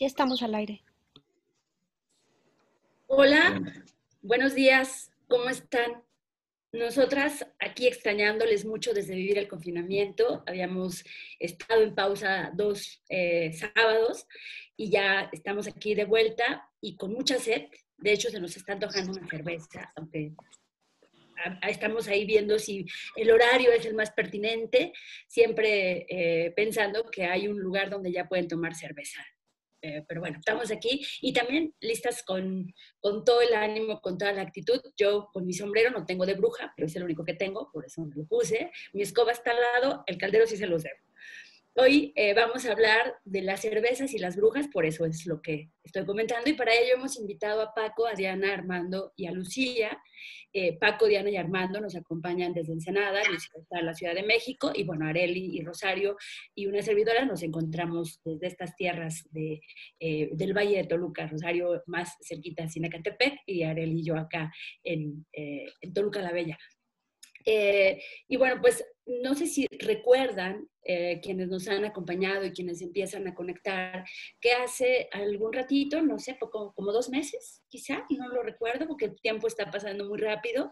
Ya estamos al aire. Hola, buenos días, ¿cómo están? Nosotras aquí extrañándoles mucho desde vivir el confinamiento. Habíamos estado en pausa dos eh, sábados y ya estamos aquí de vuelta y con mucha sed. De hecho, se nos está antojando una cerveza, aunque estamos ahí viendo si el horario es el más pertinente, siempre eh, pensando que hay un lugar donde ya pueden tomar cerveza. Eh, pero bueno, estamos aquí y también listas con, con, todo el ánimo, con toda la actitud. Yo con mi sombrero no tengo de bruja, pero es el único que tengo, por eso me lo puse. Mi escoba está al lado, el caldero sí se los debo. Hoy eh, vamos a hablar de las cervezas y las brujas, por eso es lo que estoy comentando. Y para ello hemos invitado a Paco, a Diana, Armando y a Lucía. Eh, Paco, Diana y Armando nos acompañan desde Ensenada, Lucía está en la Ciudad de México, y bueno, Areli y Rosario y una servidora nos encontramos desde estas tierras de, eh, del Valle de Toluca, Rosario más cerquita de Sinacatepec y Areli y yo acá en, en Toluca la Bella. Eh, y bueno, pues no sé si recuerdan eh, quienes nos han acompañado y quienes empiezan a conectar, que hace algún ratito, no sé, como, como dos meses quizá, no lo recuerdo porque el tiempo está pasando muy rápido,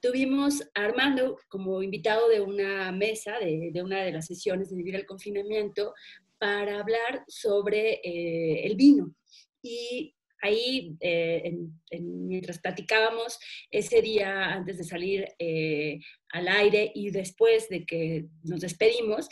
tuvimos a Armando como invitado de una mesa, de, de una de las sesiones de Vivir el Confinamiento, para hablar sobre eh, el vino. Y ahí, eh, mientras platicábamos ese día antes de salir eh, al aire y después de que nos despedimos,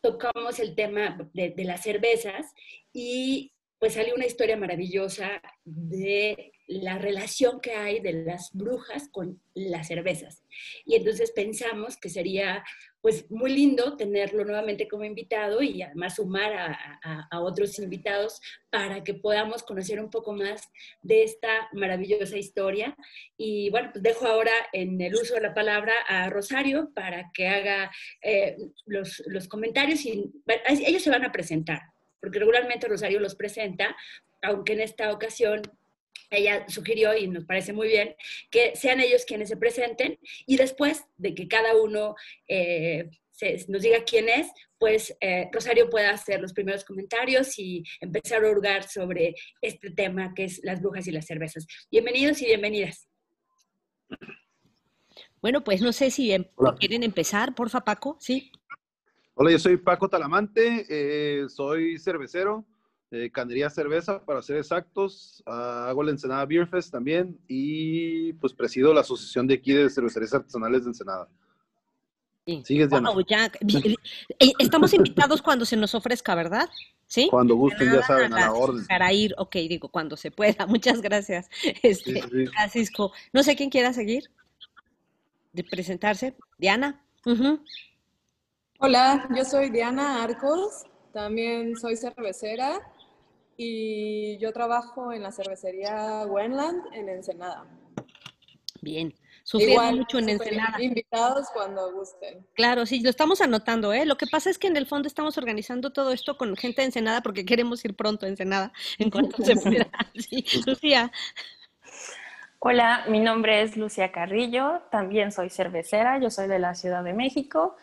tocamos el tema de, de las cervezas y pues salió una historia maravillosa de la relación que hay de las brujas con las cervezas. Y entonces pensamos que sería pues muy lindo tenerlo nuevamente como invitado y además sumar a, otros invitados para que podamos conocer un poco más de esta maravillosa historia. Y bueno, pues dejo ahora en el uso de la palabra a Rosario para que haga eh, los, los comentarios y ellos se van a presentar, porque regularmente Rosario los presenta, aunque en esta ocasión ella sugirió, y nos parece muy bien, que sean ellos quienes se presenten y después de que cada uno eh, nos diga quién es, pues eh, Rosario pueda hacer los primeros comentarios y empezar a hurgar sobre este tema que es las brujas y las cervezas. Bienvenidos y bienvenidas. Bueno, pues no sé si em, quieren empezar, porfa Paco, ¿sí? Hola, yo soy Paco Talamante, eh, soy cervecero eh, Canería Cerveza, para ser exactos. Ah, hago la Ensenada Beer Fest también y pues presido la asociación de aquí de cervecerías artesanales de Ensenada. Sigues, Diana. Eh, estamos invitados cuando se nos ofrezca, ¿verdad? ¿Sí? Cuando gusten, ya saben, a la orden. Para ir, ok, digo, cuando se pueda. Muchas gracias, este, Francisco. No sé quién quiera seguir de presentarse. Diana. Hola, yo soy Diana Arcos, también soy cervecera y yo trabajo en la cervecería Wenland en Ensenada. Bien. Sufriendo mucho en Ensenada. Invitados cuando gusten. Claro, sí, lo estamos anotando, ¿eh? Lo que pasa es que en el fondo estamos organizando todo esto con gente de Ensenada porque queremos ir pronto a Ensenada en cuanto se pueda. Sí, Lucía. Hola, mi nombre es Lucía Carrillo, también soy cervecera, yo soy de la Ciudad de México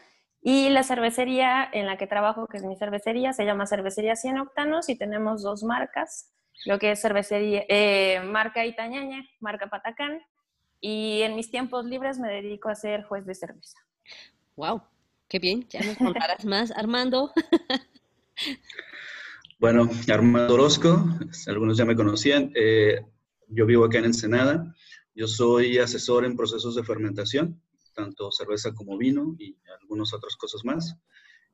y la cervecería en la que trabajo, que es mi cervecería, se llama Cervecería 100 Octanos y tenemos dos marcas, lo que es cervecería, eh, marca Itañaña, marca Patacán. Y en mis tiempos libres me dedico a ser juez de cerveza. ¡Wow! ¡Qué bien! Ya nos contarás más. Armando. bueno, Armando Orozco, algunos ya me conocían. Eh, yo vivo acá en Ensenada. Yo soy asesor en procesos de fermentación tanto cerveza como vino y algunas otras cosas más.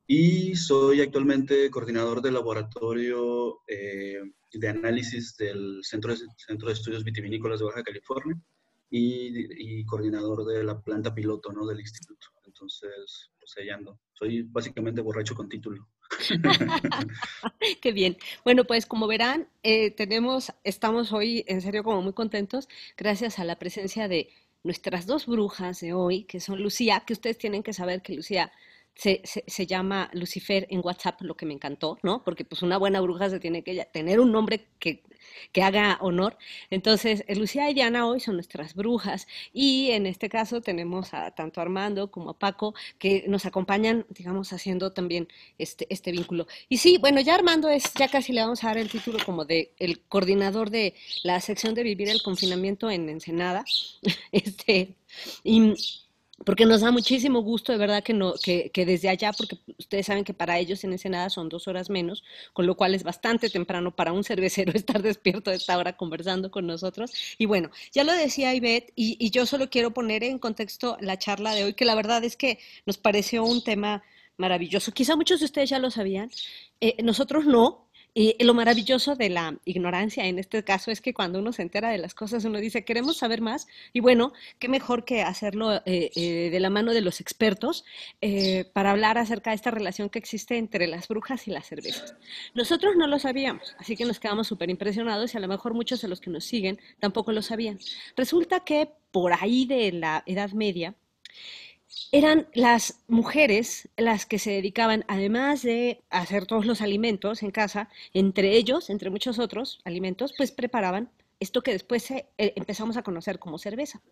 Y soy actualmente coordinador del laboratorio eh, de análisis del Centro de, Centro de Estudios Vitivinícolas de Baja California y, coordinador de la planta piloto ¿no? del instituto. Entonces, pues ahí ando. Soy básicamente borracho con título. Qué bien. Bueno, pues como verán, eh, tenemos, estamos hoy en serio como muy contentos gracias a la presencia de nuestras dos brujas de hoy, que son Lucía, que ustedes tienen que saber que Lucía se, se, llama Lucifer en WhatsApp, lo que me encantó, ¿no? Porque pues una buena bruja se tiene que tener un nombre que, que haga honor. Entonces, eh, Lucía y Diana hoy son nuestras brujas y en este caso tenemos a tanto a Armando como a Paco que nos acompañan, digamos, haciendo también este, este vínculo. Y sí, bueno, ya Armando es, ya casi le vamos a dar el título como de el coordinador de la sección de vivir el confinamiento en Ensenada. Este, y porque nos da muchísimo gusto, de verdad, que, no, que, desde allá, porque ustedes saben que para ellos en Ensenada son dos horas menos, con lo cual es bastante temprano para un cervecero estar despierto a esta hora conversando con nosotros. Y bueno, ya lo decía Ivette, y, y yo solo quiero poner en contexto la charla de hoy, que la verdad es que nos pareció un tema maravilloso. Quizá muchos de ustedes ya lo sabían, eh, nosotros no, y lo maravilloso de la ignorancia en este caso es que cuando uno se entera de las cosas, uno dice, queremos saber más. Y bueno, qué mejor que hacerlo eh, eh, de la mano de los expertos eh, para hablar acerca de esta relación que existe entre las brujas y las cervezas. Nosotros no lo sabíamos, así que nos quedamos súper impresionados y a lo mejor muchos de los que nos siguen tampoco lo sabían. Resulta que por ahí de la Edad Media, eran las mujeres las que se dedicaban, además de hacer todos los alimentos en casa, entre ellos, entre muchos otros alimentos, pues preparaban esto que después eh, empezamos a conocer como cerveza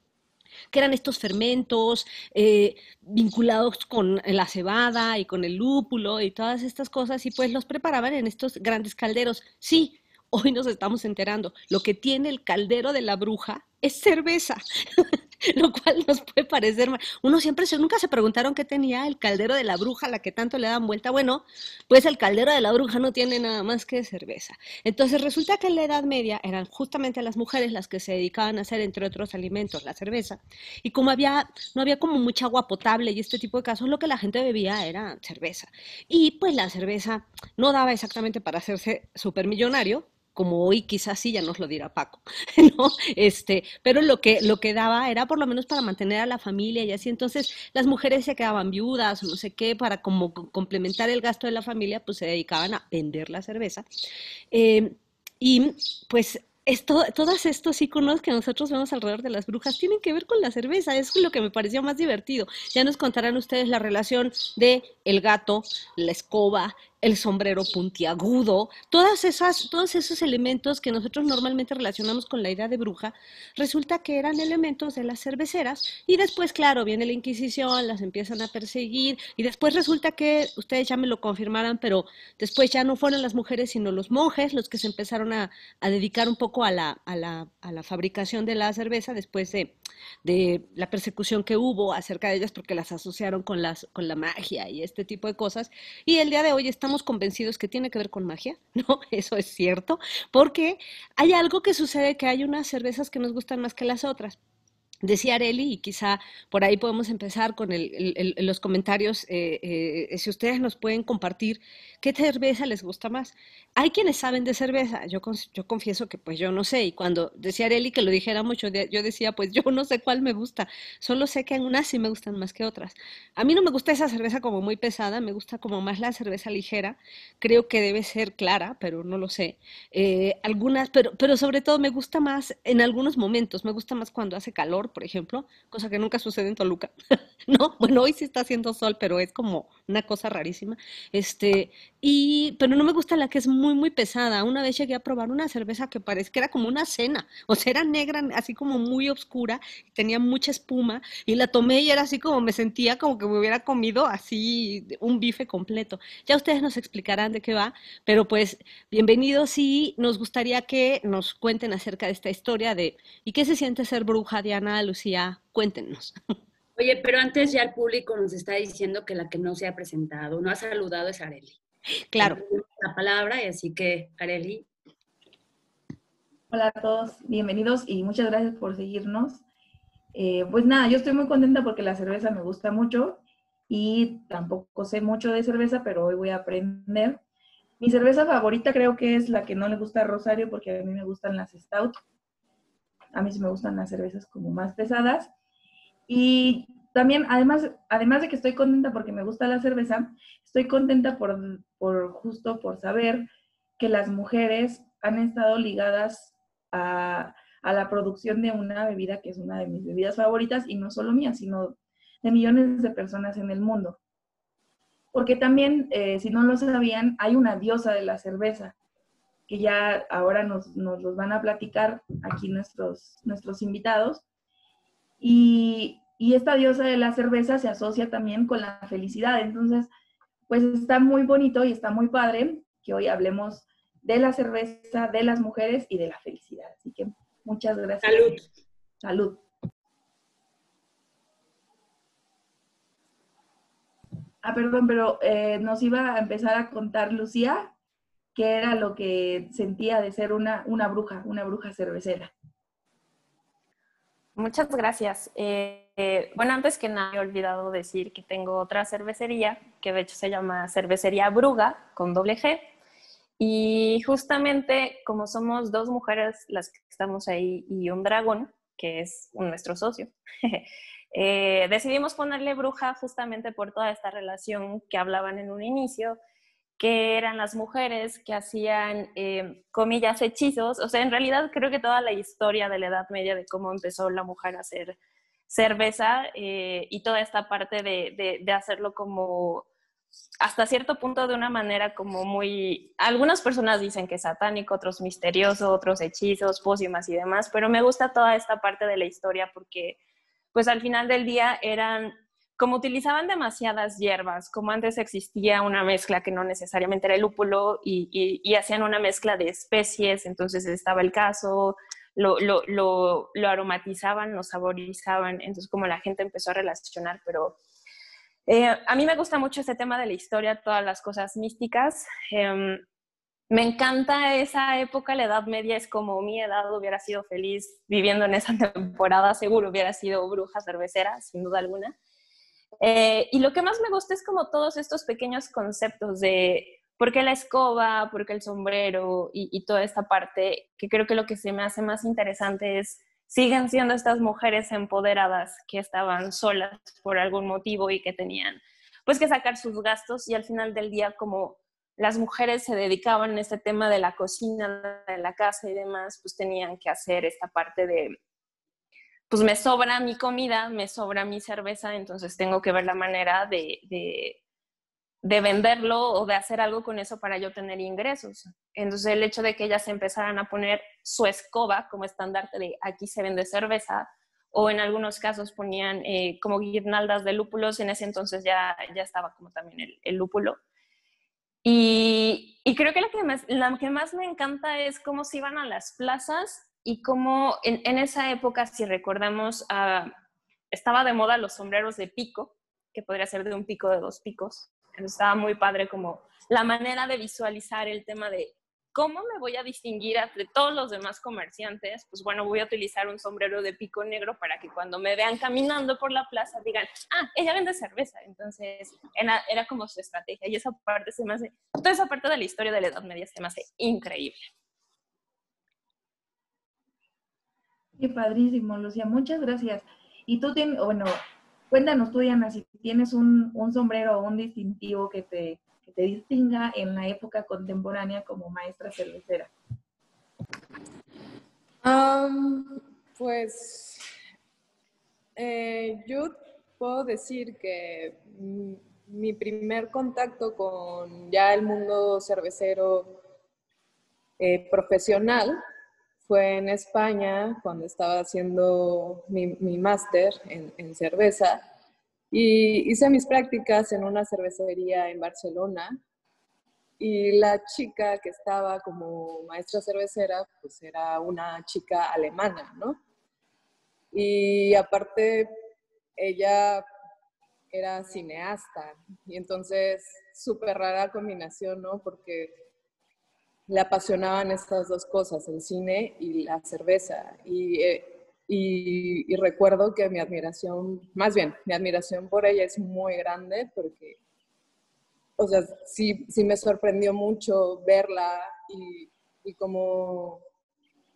que eran estos fermentos eh, vinculados con la cebada y con el lúpulo y todas estas cosas, y pues los preparaban en estos grandes calderos. Sí, hoy nos estamos enterando, lo que tiene el caldero de la bruja es cerveza. lo cual nos puede parecer mal. Uno siempre se, nunca se preguntaron qué tenía el caldero de la bruja, la que tanto le dan vuelta. Bueno, pues el caldero de la bruja no tiene nada más que cerveza. Entonces resulta que en la Edad Media eran justamente las mujeres las que se dedicaban a hacer, entre otros alimentos, la cerveza. Y como había, no había como mucha agua potable y este tipo de casos, lo que la gente bebía era cerveza. Y pues la cerveza no daba exactamente para hacerse supermillonario, como hoy quizás sí ya nos lo dirá Paco, ¿no? Este, pero lo que, lo que daba era por lo menos para mantener a la familia y así, entonces las mujeres se quedaban viudas o no sé qué, para como complementar el gasto de la familia, pues se dedicaban a vender la cerveza. Eh, y pues esto, todos estos iconos que nosotros vemos alrededor de las brujas tienen que ver con la cerveza, es lo que me pareció más divertido. Ya nos contarán ustedes la relación de el gato, la escoba, el sombrero puntiagudo, todas esas, todos esos elementos que nosotros normalmente relacionamos con la idea de bruja, resulta que eran elementos de las cerveceras y después, claro, viene la Inquisición, las empiezan a perseguir y después resulta que, ustedes ya me lo confirmarán, pero después ya no fueron las mujeres sino los monjes los que se empezaron a, a dedicar un poco a la, a, la, a la fabricación de la cerveza después de, de la persecución que hubo acerca de ellas porque las asociaron con, las, con la magia y este tipo de cosas. Y el día de hoy estamos convencidos que tiene que ver con magia, ¿no? Eso es cierto, porque hay algo que sucede que hay unas cervezas que nos gustan más que las otras. Decía Areli, y quizá por ahí podemos empezar con los comentarios, eh, eh, si ustedes nos pueden compartir qué cerveza les gusta más. Hay quienes saben de cerveza, yo, yo confieso que pues yo no sé, y cuando decía Areli que lo dijera mucho, yo decía pues yo no sé cuál me gusta, solo sé que unas sí me gustan más que otras. A mí no me gusta esa cerveza como muy pesada, me gusta como más la cerveza ligera, creo que debe ser clara, pero no lo sé. Eh, algunas, pero, pero sobre todo me gusta más en algunos momentos, me gusta más cuando hace calor, por ejemplo, cosa que nunca sucede en Toluca, ¿no? Bueno, hoy sí está haciendo sol, pero es como una cosa rarísima. Este, y, pero no me gusta la que es muy, muy pesada. Una vez llegué a probar una cerveza que parece que era como una cena, o sea, era negra, así como muy oscura, tenía mucha espuma, y la tomé y era así como me sentía como que me hubiera comido así un bife completo. Ya ustedes nos explicarán de qué va, pero pues bienvenidos y nos gustaría que nos cuenten acerca de esta historia de ¿y qué se siente ser bruja, Diana, Lucía? Cuéntenos. Oye, pero antes ya el público nos está diciendo que la que no se ha presentado, no ha saludado es Areli. Claro. La palabra, y así que, Areli. Hola a todos, bienvenidos y muchas gracias por seguirnos. Eh, pues nada, yo estoy muy contenta porque la cerveza me gusta mucho y tampoco sé mucho de cerveza, pero hoy voy a aprender. Mi cerveza favorita creo que es la que no le gusta a Rosario porque a mí me gustan las stout. A mí sí me gustan las cervezas como más pesadas. Y también, además, además de que estoy contenta porque me gusta la cerveza, estoy contenta por, por justo por saber que las mujeres han estado ligadas a, a, la producción de una bebida que es una de mis bebidas favoritas y no solo mía, sino de millones de personas en el mundo. porque también, eh, si no lo sabían, hay una diosa de la cerveza, que ya ahora nos, nos los van a platicar aquí nuestros, nuestros invitados. Y, y esta diosa de la cerveza se asocia también con la felicidad. Entonces, pues está muy bonito y está muy padre que hoy hablemos de la cerveza, de las mujeres y de la felicidad. Así que muchas gracias. Salud. Salud. Ah, perdón, pero eh, nos iba a empezar a contar Lucía qué era lo que sentía de ser una, una bruja, una bruja cervecera. Muchas gracias. Eh, eh, bueno, antes que nada he olvidado decir que tengo otra cervecería, que de hecho se llama Cervecería Bruga, con doble G. Y justamente como somos dos mujeres las que estamos ahí y un dragón, que es nuestro socio, eh, decidimos ponerle bruja justamente por toda esta relación que hablaban en un inicio, que eran las mujeres que hacían, eh, comillas, hechizos. O sea, en realidad creo que toda la historia de la Edad Media, de cómo empezó la mujer a hacer cerveza eh, y toda esta parte de, de, hacerlo como hasta cierto punto de una manera como muy... Algunas personas dicen que es satánico, otros misterioso, otros hechizos, pócimas y demás, pero me gusta toda esta parte de la historia porque pues al final del día eran como utilizaban demasiadas hierbas, como antes existía una mezcla que no necesariamente era el lúpulo y, hacían una mezcla de especies, entonces estaba el caso, lo, aromatizaban, lo saborizaban, entonces como la gente empezó a relacionar, pero eh, a mí me gusta mucho este tema de la historia, todas las cosas místicas. Em, me encanta esa época, la Edad Media es como mi edad, hubiera sido feliz viviendo en esa temporada, seguro hubiera sido bruja cervecera, sin duda alguna. Eh, y lo que más me gusta es como todos estos pequeños conceptos de por qué la escoba, por qué el sombrero y, toda esta parte, que creo que lo que se me hace más interesante es, siguen siendo estas mujeres empoderadas que estaban solas por algún motivo y que tenían pues que sacar sus gastos y al final del día como las mujeres se dedicaban a este tema de la cocina, de la casa y demás, pues tenían que hacer esta parte de pues me sobra mi comida, me sobra mi cerveza, entonces tengo que ver la manera de, de, venderlo o de hacer algo con eso para yo tener ingresos. Entonces el hecho de que ellas empezaran a poner su escoba como estandarte de aquí se vende cerveza, o en algunos casos ponían eh, como guirnaldas de lúpulos, en ese entonces ya, ya estaba como también el, el lúpulo. Y, y, creo que lo que, más, lo que más me encanta es cómo se iban a las plazas y como en, esa época, si recordamos, ah, estaba de moda los sombreros de pico, que podría ser de un pico de dos picos. estaba muy padre como la manera de visualizar el tema de cómo me voy a distinguir entre todos los demás comerciantes. Pues bueno, voy a utilizar un sombrero de pico negro para que cuando me vean caminando por la plaza digan, ah, ella vende cerveza. Entonces era, era como su estrategia y esa parte se me hace, toda esa parte de la historia de la Edad Media se me hace increíble. Qué padrísimo, Lucía, muchas gracias. Y tú tienes, bueno, cuéntanos tú, Diana, si tienes un, sombrero o un distintivo que te, te distinga en la época contemporánea como maestra cervecera. pues eh, yo puedo decir que mi primer contacto con ya el mundo cervecero eh, profesional fue en España cuando estaba haciendo mi, máster en, en, cerveza y hice mis prácticas en una cervecería en Barcelona y la chica que estaba como maestra cervecera pues era una chica alemana, ¿no? Y aparte ella era cineasta y entonces súper rara combinación, ¿no? Porque le apasionaban estas dos cosas, el cine y la cerveza. Eh, y, y, recuerdo que mi admiración, más bien, mi admiración por ella es muy grande porque, o sea, sí, sí me sorprendió mucho verla y, y como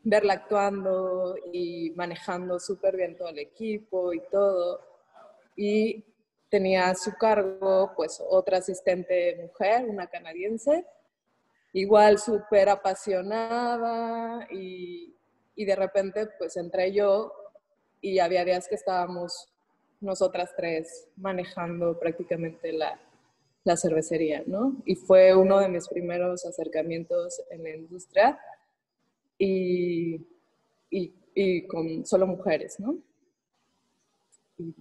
verla actuando y manejando súper bien todo el equipo y todo. Y tenía a su cargo pues otra asistente mujer, una canadiense, igual súper apasionada y, y, de repente pues entré yo y había días que estábamos nosotras tres manejando prácticamente la, la cervecería, ¿no? Y fue uno de mis primeros acercamientos en la industria y, y, y con solo mujeres, ¿no? Y,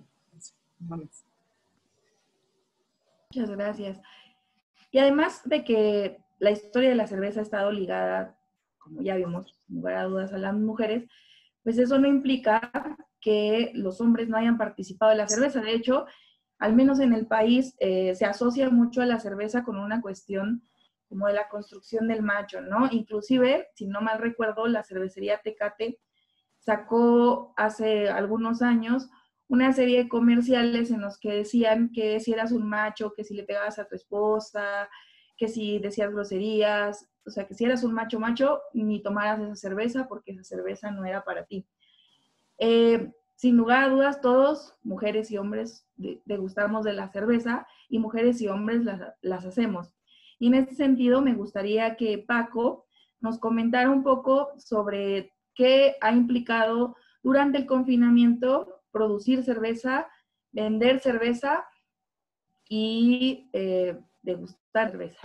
Muchas gracias. Y además de que la historia de la cerveza ha estado ligada, como ya vimos, sin lugar a dudas, a las mujeres, pues eso no implica que los hombres no hayan participado en la cerveza. De hecho, al menos en el país, eh, se asocia mucho a la cerveza con una cuestión como de la construcción del macho, ¿no? Inclusive, si no mal recuerdo, la cervecería Tecate sacó hace algunos años una serie de comerciales en los que decían que si eras un macho, que si le pegabas a tu esposa, que si decías groserías, o sea, que si eras un macho macho, ni tomaras esa cerveza porque esa cerveza no era para ti. Eh, sin lugar a dudas, todos, mujeres y hombres, degustamos de la cerveza y mujeres y hombres las, hacemos. Y en este sentido, me gustaría que Paco nos comentara un poco sobre qué ha implicado durante el confinamiento producir cerveza, vender cerveza y eh, degustar cerveza.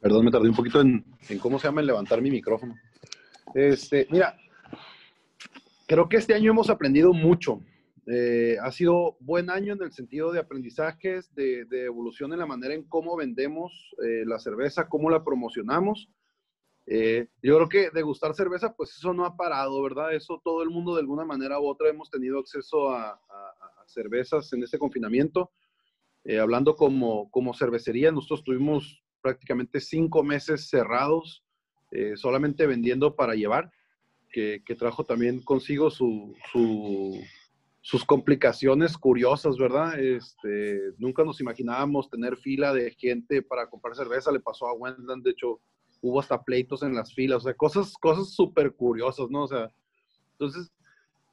Perdón, me tardé un poquito en, en, cómo se llama en levantar mi micrófono. Este, mira, Creo que este año hemos aprendido mucho. Eh, ha sido buen año en el sentido de aprendizajes, de, evolución en la manera en cómo vendemos eh, la cerveza, cómo la promocionamos. Eh, yo creo que degustar cerveza, pues eso no ha parado, ¿verdad? Eso todo el mundo de alguna manera u otra hemos tenido acceso a, cervezas en este confinamiento. Hablando como, como cervecería, nosotros tuvimos prácticamente cinco meses cerrados, solamente vendiendo para llevar que, trajo también consigo su, sus complicaciones curiosas, ¿verdad? Este, nunca nos imaginábamos tener fila de gente para comprar cerveza, le pasó a Wendland, de hecho, hubo hasta pleitos en las filas, o sea, cosas cosas súper curiosas, ¿no? O sea, entonces,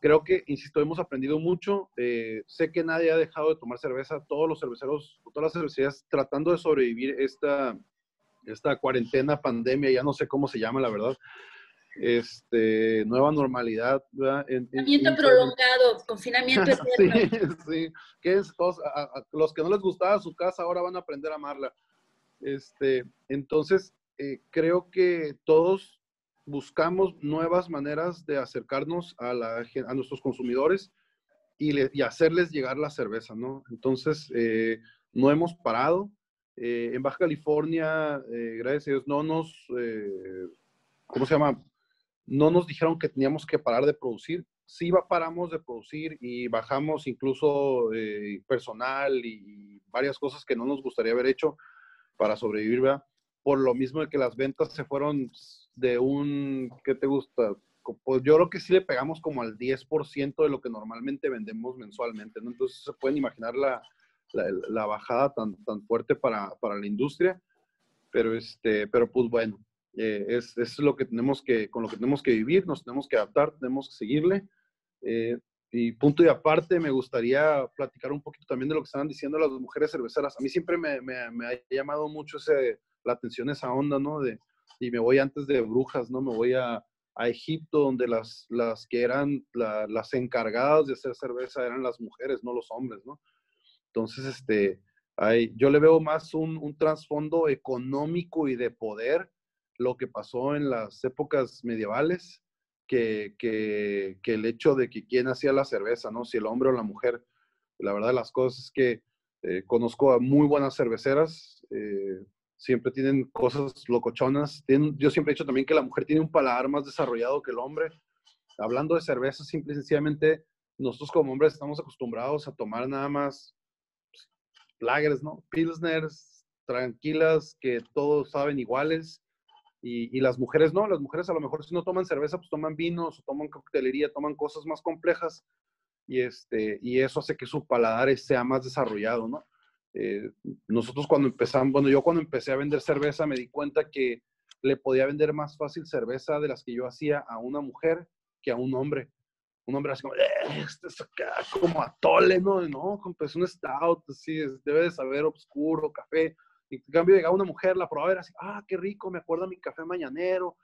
creo que, insisto, hemos aprendido mucho. Eh, sé que nadie ha dejado de tomar cerveza, todos los cerveceros, todas las cervecerías tratando de sobrevivir esta, esta cuarentena, pandemia, ya no sé cómo se llama, la verdad este, nueva normalidad. Confinamiento prolongado, confinamiento eterno. sí, sí, quédense todos, los que no les gustaba su casa ahora van a aprender a amarla. Este, entonces, eh, creo que todos buscamos nuevas maneras de acercarnos a, la, a nuestros consumidores y, y, hacerles llegar la cerveza, ¿no? Entonces, eh, no hemos parado. Eh, en Baja California, gracias a Dios, no nos, ¿cómo se llama? no nos dijeron que teníamos que parar de producir. Sí paramos de producir y bajamos incluso eh, personal y, varias cosas que no nos gustaría haber hecho para sobrevivir, ¿verdad? Por lo mismo de que las ventas se fueron de un, ¿qué te gusta? Pues yo creo que sí le pegamos como al 10% de lo que normalmente vendemos mensualmente, ¿no? Entonces se pueden imaginar la, la, bajada tan, tan fuerte para, para la industria, pero, este, pero pues bueno, eh, es, es, lo que tenemos que, con lo que tenemos que vivir, nos tenemos que adaptar, tenemos que seguirle. Eh, y punto y aparte, me gustaría platicar un poquito también de lo que estaban diciendo las mujeres cerveceras. A mí siempre me, me, me ha llamado mucho ese, la atención esa onda, ¿no? De, y me voy antes de Brujas, ¿no? Me voy a, a Egipto, donde las, las que eran las encargadas de hacer cerveza eran las mujeres, no los hombres, ¿no? Entonces, este, hay, yo le veo más un, un trasfondo económico y de poder lo que pasó en las épocas medievales que, que, el hecho de que quién hacía la cerveza, ¿no? Si el hombre o la mujer. La verdad de las cosas es que eh, conozco a muy buenas cerveceras, eh, siempre tienen cosas locochonas. yo siempre he dicho también que la mujer tiene un paladar más desarrollado que el hombre. Hablando de cerveza, simple y sencillamente, nosotros como hombres estamos acostumbrados a tomar nada más pues, lagers, ¿no? Pilsners, tranquilas, que todos saben iguales y, las mujeres no, las mujeres a lo mejor si no toman cerveza, pues toman vinos, toman coctelería, toman cosas más complejas y, este, y eso hace que su paladar sea más desarrollado, ¿no? Eh, nosotros cuando empezamos, bueno, yo cuando empecé a vender cerveza me di cuenta que le podía vender más fácil cerveza de las que yo hacía a una mujer que a un hombre. Un hombre así como, eh, este es acá como atole, ¿no? No, pues un stout, así, debe de saber oscuro, café. En cambio, llegaba una mujer, la probaba y era así, ah, qué rico, me acuerdo a mi café mañanero,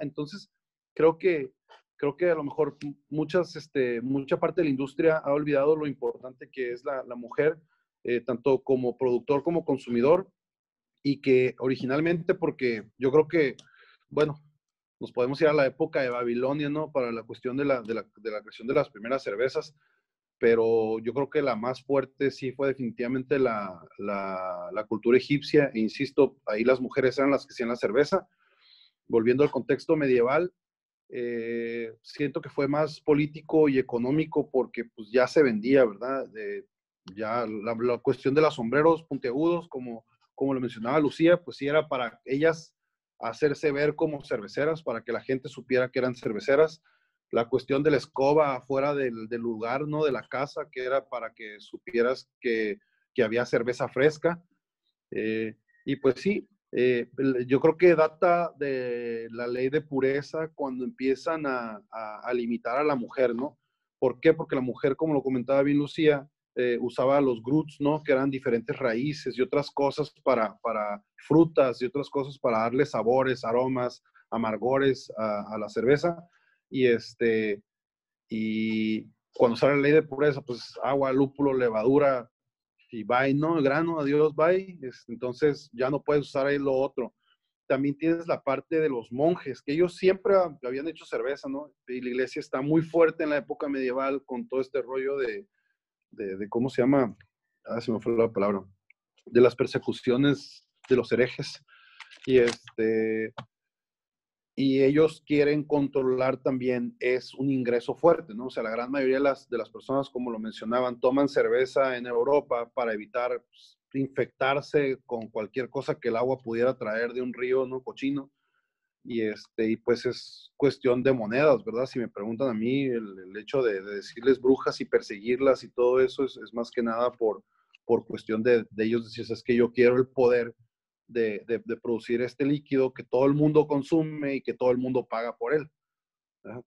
Entonces, creo que, creo que a lo mejor muchas, este, mucha parte de la industria ha olvidado lo importante que es la, la mujer eh, tanto como productor como consumidor, y que originalmente, porque yo creo que, bueno, nos podemos ir a la época de Babilonia, ¿no? Para la cuestión de la, de la, creación de las primeras cervezas, pero yo creo que la más fuerte sí fue definitivamente la, la, cultura egipcia, e insisto, ahí las mujeres eran las que hacían la cerveza. Volviendo al contexto medieval, eh, siento que fue más político y económico porque pues ya se vendía, ¿verdad? Ya la, cuestión de los sombreros puntiagudos, como, como lo mencionaba Lucía, pues sí era para ellas hacerse ver como cerveceras, para que la gente supiera que eran cerveceras. La cuestión de la escoba afuera del, del lugar, ¿no? De la casa, que era para que supieras que, que había cerveza fresca. Eh, y pues sí, eh, yo creo que data de la ley de pureza cuando empiezan a, a, a, limitar a la mujer, ¿no? ¿Por qué? Porque la mujer, como lo comentaba bien Lucía, eh, usaba los gruts, ¿no? Que eran diferentes raíces y otras cosas para, para frutas y otras cosas para darle sabores, aromas, amargores a, a la cerveza. Y este, y cuando sale la ley de pureza, pues agua, lúpulo, levadura, y bye, ¿no? El grano, adiós, bye. Entonces ya no puedes usar ahí lo otro. También tienes la parte de los monjes, que ellos siempre habían hecho cerveza, ¿no? Y la iglesia está muy fuerte en la época medieval con todo este rollo de, de, ¿cómo se llama? Ah, se me fue la palabra. De las persecuciones de los herejes. Y este, y ellos quieren controlar también es un ingreso fuerte, ¿no? O sea, la gran mayoría de las, de las personas, como lo mencionaban, toman cerveza en Europa para evitar pues, infectarse con cualquier cosa que el agua pudiera traer de un río, ¿no? Cochino. Y, este, y pues es cuestión de monedas, ¿verdad? Si me preguntan a mí, el, hecho de, de, decirles brujas y perseguirlas y todo eso es, más que nada por, por cuestión de, ellos decir, es que yo quiero el poder de, de, de, producir este líquido que todo el mundo consume y que todo el mundo paga por él.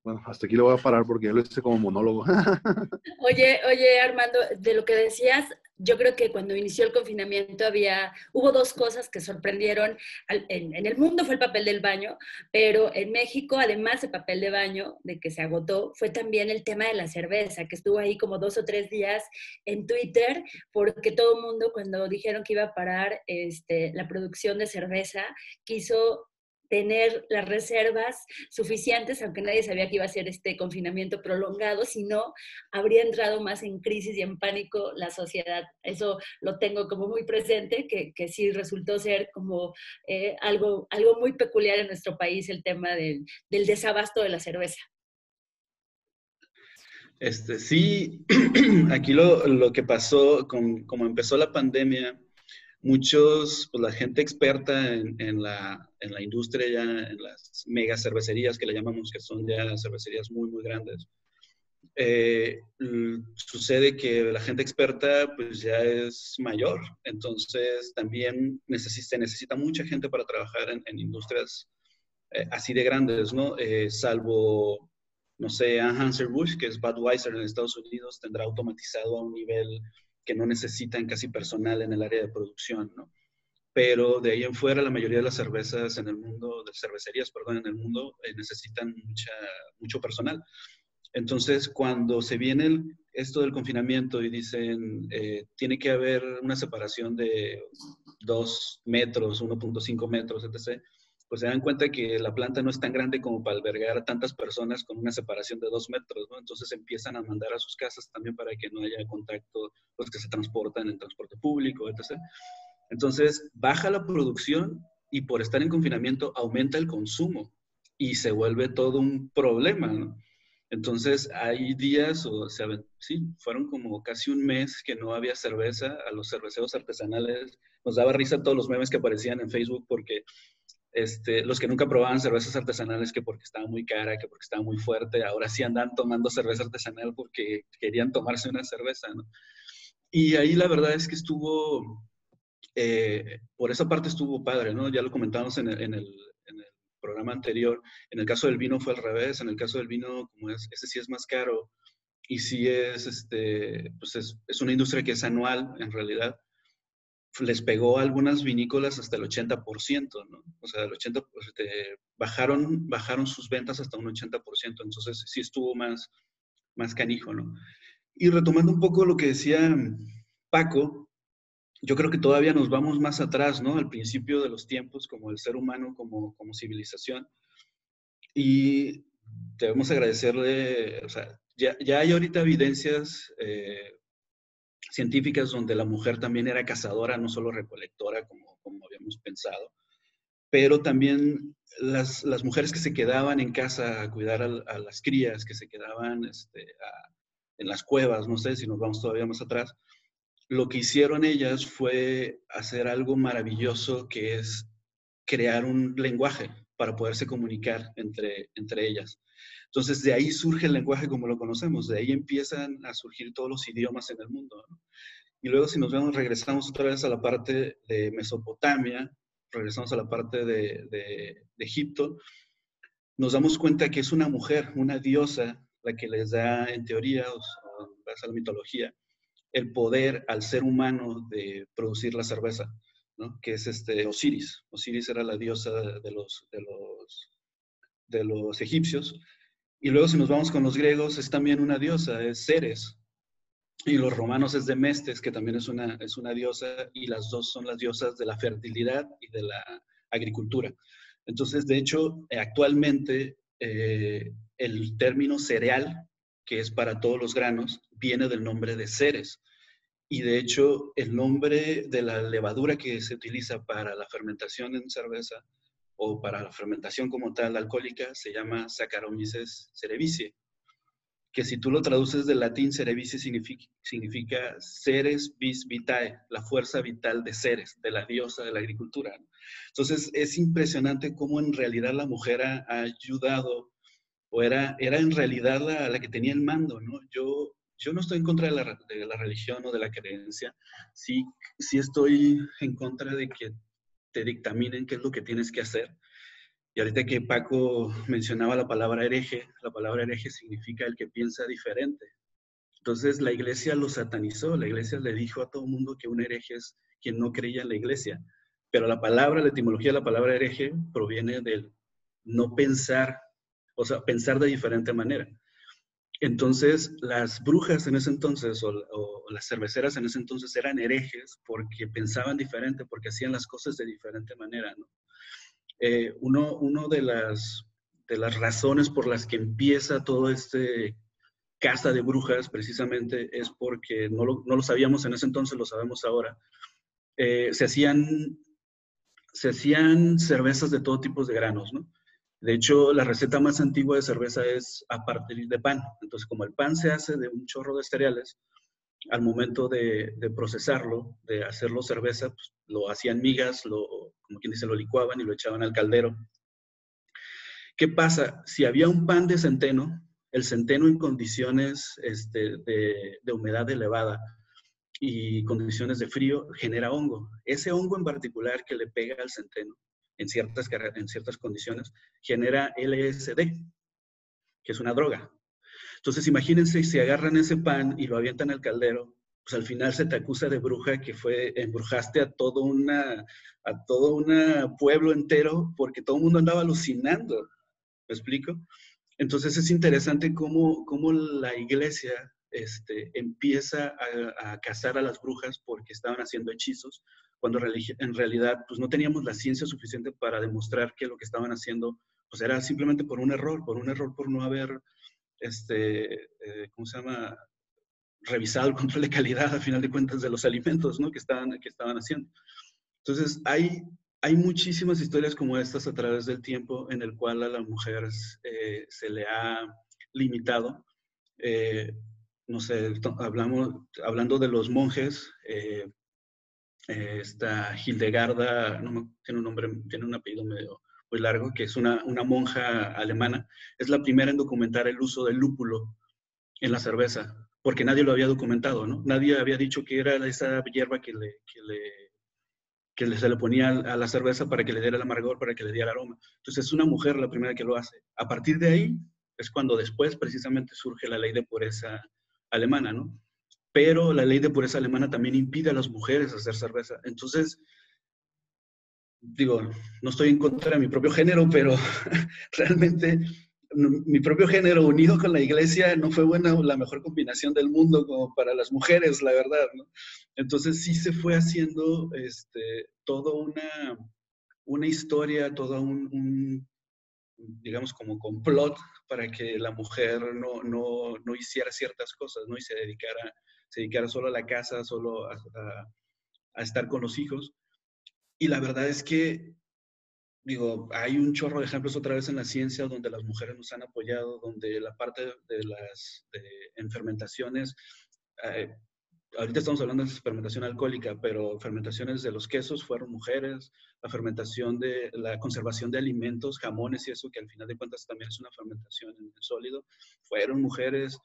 Bueno, hasta aquí lo voy a parar porque yo lo hice como monólogo. Oye, oye, Armando, de lo que decías, yo creo que cuando inició el confinamiento había, hubo dos cosas que sorprendieron. En, el mundo fue el papel del baño, pero en México, además del papel de baño, de que se agotó, fue también el tema de la cerveza, que estuvo ahí como dos o tres días en Twitter, porque todo el mundo cuando dijeron que iba a parar este, la producción de cerveza, quiso tener las reservas suficientes, aunque nadie sabía que iba a ser este confinamiento prolongado, si no, habría entrado más en crisis y en pánico la sociedad. Eso lo tengo como muy presente, que, que sí resultó ser como eh, algo, algo muy peculiar en nuestro país, el tema del, del desabasto de la cerveza. Este, sí, aquí lo, lo que pasó, con, como empezó la pandemia, muchos, pues la gente experta en, la, en, la, industria ya, en las mega cervecerías que le llamamos, que son ya cervecerías muy, muy grandes, eh, sucede que la gente experta pues ya es mayor, entonces también necesita, necesita mucha gente para trabajar en, en industrias eh, así de grandes, ¿no? Eh, salvo, no sé, Anheuser-Busch, que es Budweiser en Estados Unidos, tendrá automatizado a un nivel que no necesitan casi personal en el área de producción, ¿no? Pero de ahí en fuera, la mayoría de las cervezas en el mundo, de cervecerías, perdón, en el mundo, eh, necesitan mucha, mucho personal. Entonces, cuando se viene el, esto del confinamiento y dicen, eh, tiene que haber una separación de 2 metros, 1.5 metros, etc., pues se dan cuenta que la planta no es tan grande como para albergar a tantas personas con una separación de dos metros, ¿no? Entonces empiezan a mandar a sus casas también para que no haya contacto los que se transportan en transporte público, etc. Entonces baja la producción y por estar en confinamiento aumenta el consumo y se vuelve todo un problema, ¿no? Entonces hay días, o sea, sí, fueron como casi un mes que no había cerveza. A los cerveceros artesanales nos daba risa todos los memes que aparecían en Facebook porque este, los que nunca probaban cervezas artesanales que porque estaba muy cara, que porque estaba muy fuerte, ahora sí andan tomando cerveza artesanal porque querían tomarse una cerveza. Y ahí la verdad es que estuvo, eh, por esa parte estuvo padre, ¿no? Ya lo comentábamos en el, en, el, en el, programa anterior. En el caso del vino fue al revés, en el caso del vino, como es, ese sí es más caro y sí es, este, pues es, es una industria que es anual en realidad les pegó a algunas vinícolas hasta el 80%, ¿no? O sea, el 80%, este, bajaron, bajaron sus ventas hasta un 80%, entonces sí estuvo más, más canijo, ¿no? Y retomando un poco lo que decía Paco, yo creo que todavía nos vamos más atrás, ¿no? Al principio de los tiempos, como el ser humano, como, como civilización. Y debemos agradecerle, o sea, ya, ya hay ahorita evidencias eh, científicas donde la mujer también era cazadora, no solo recolectora, como, como habíamos pensado, pero también las, las, mujeres que se quedaban en casa a cuidar a, las crías, que se quedaban este, en las cuevas, no sé si nos vamos todavía más atrás, lo que hicieron ellas fue hacer algo maravilloso que es crear un lenguaje para poderse comunicar entre, entre ellas. Entonces, de ahí surge el lenguaje como lo conocemos, de ahí empiezan a surgir todos los idiomas en el mundo. Y luego, si nos vemos, regresamos otra vez a la parte de Mesopotamia, regresamos a la parte de, de, Egipto, nos damos cuenta que es una mujer, una diosa, la que les da, en teoría, o, a la mitología, el poder al ser humano de producir la cerveza, ¿no? que es este Osiris. Osiris era la diosa de los, de los, de los egipcios. Y luego si nos vamos con los griegos, es también una diosa, es Ceres. Y los romanos es Demestes, que también es una, es una diosa, y las dos son las diosas de la fertilidad y de la agricultura. Entonces, de hecho, actualmente eh, el término cereal que es para todos los granos, viene del nombre de Ceres. Y de hecho, el nombre de la levadura que se utiliza para la fermentación en cerveza o para la fermentación como tal alcohólica se llama Saccharomyces cerevisiae, que si tú lo traduces del latín, cerevisiae significa, Ceres vis vitae, la fuerza vital de Ceres, de la diosa de la agricultura. Entonces, es impresionante cómo en realidad la mujer ha ayudado o era, era en realidad la, la, que tenía el mando, ¿no? Yo, yo no estoy en contra de la, de la religión o de la creencia, sí, sí estoy en contra de que te dictaminen qué es lo que tienes que hacer. Y ahorita que Paco mencionaba la palabra hereje, la palabra hereje significa el que piensa diferente. Entonces la iglesia lo satanizó, la iglesia le dijo a todo el mundo que un hereje es quien no creía en la iglesia. Pero la palabra, la etimología de la palabra hereje proviene del no pensar o sea, pensar de diferente manera. Entonces, las brujas en ese entonces, o, las cerveceras en ese entonces, eran herejes porque pensaban diferente, porque hacían las cosas de diferente manera, ¿no? Eh, uno, uno de, las, de las razones por las que empieza todo este casa de brujas, precisamente, es porque no lo, no lo sabíamos en ese entonces, lo sabemos ahora. Eh, se, hacían, se hacían cervezas de todo tipo de granos, ¿no? De hecho, la receta más antigua de cerveza es a partir de pan. Entonces, como el pan se hace de un chorro de cereales, al momento de, procesarlo, de hacerlo cerveza, pues, lo hacían migas, lo, como quien dice, lo licuaban y lo echaban al caldero. ¿Qué pasa? Si había un pan de centeno, el centeno en condiciones este, de, de humedad elevada y condiciones de frío genera hongo. Ese hongo en particular que le pega al centeno en ciertas, en ciertas condiciones, genera LSD, que es una droga. Entonces, imagínense si agarran ese pan y lo avientan al caldero, pues al final se te acusa de bruja que fue, embrujaste a todo una, a todo un pueblo entero porque todo el mundo andaba alucinando. ¿Me explico? Entonces es interesante cómo, cómo la iglesia este, empieza a, a, cazar a las brujas porque estaban haciendo hechizos, cuando en realidad pues, no teníamos la ciencia suficiente para demostrar que lo que estaban haciendo pues, era simplemente por un error, por un error por no haber, este, eh, ¿cómo se llama?, revisado el control de calidad, a final de cuentas, de los alimentos ¿no? que, estaban, que estaban haciendo. Entonces, hay, hay muchísimas historias como estas a través del tiempo en el cual a las mujeres eh, se le ha limitado. Eh, no sé, hablamos, hablando de los monjes, esta Hildegarda, tiene un nombre, tiene un apellido medio muy largo, que es una, una, monja alemana, es la primera en documentar el uso del lúpulo en la cerveza, porque nadie lo había documentado, ¿no? Nadie había dicho que era esa hierba que le, que le, que se le ponía a la cerveza para que le diera el amargor, para que le diera el aroma. Entonces es una mujer la primera que lo hace. A partir de ahí es cuando después precisamente surge la ley de pureza alemana, ¿no? Pero la ley de pureza alemana también impide a las mujeres hacer cerveza. Entonces, digo, no estoy en contra de mi propio género, pero realmente mi propio género unido con la iglesia no fue buena, la mejor combinación del mundo como para las mujeres, la verdad, ¿no? Entonces sí se fue haciendo este, todo una, una historia, todo un, digamos, como complot para que la mujer no, no, no, hiciera ciertas cosas, ¿no? Y se dedicara, se dedicara solo a la casa, solo a, a estar con los hijos. Y la verdad es que digo, hay un chorro de ejemplos otra vez en la ciencia donde las mujeres nos han apoyado, donde la parte de las de, fermentaciones, eh, ahorita estamos hablando de fermentación alcohólica, pero fermentaciones de los quesos fueron mujeres, la fermentación de la conservación de alimentos, jamones y eso, que al final de cuentas también es una fermentación en sólido, fueron mujeres,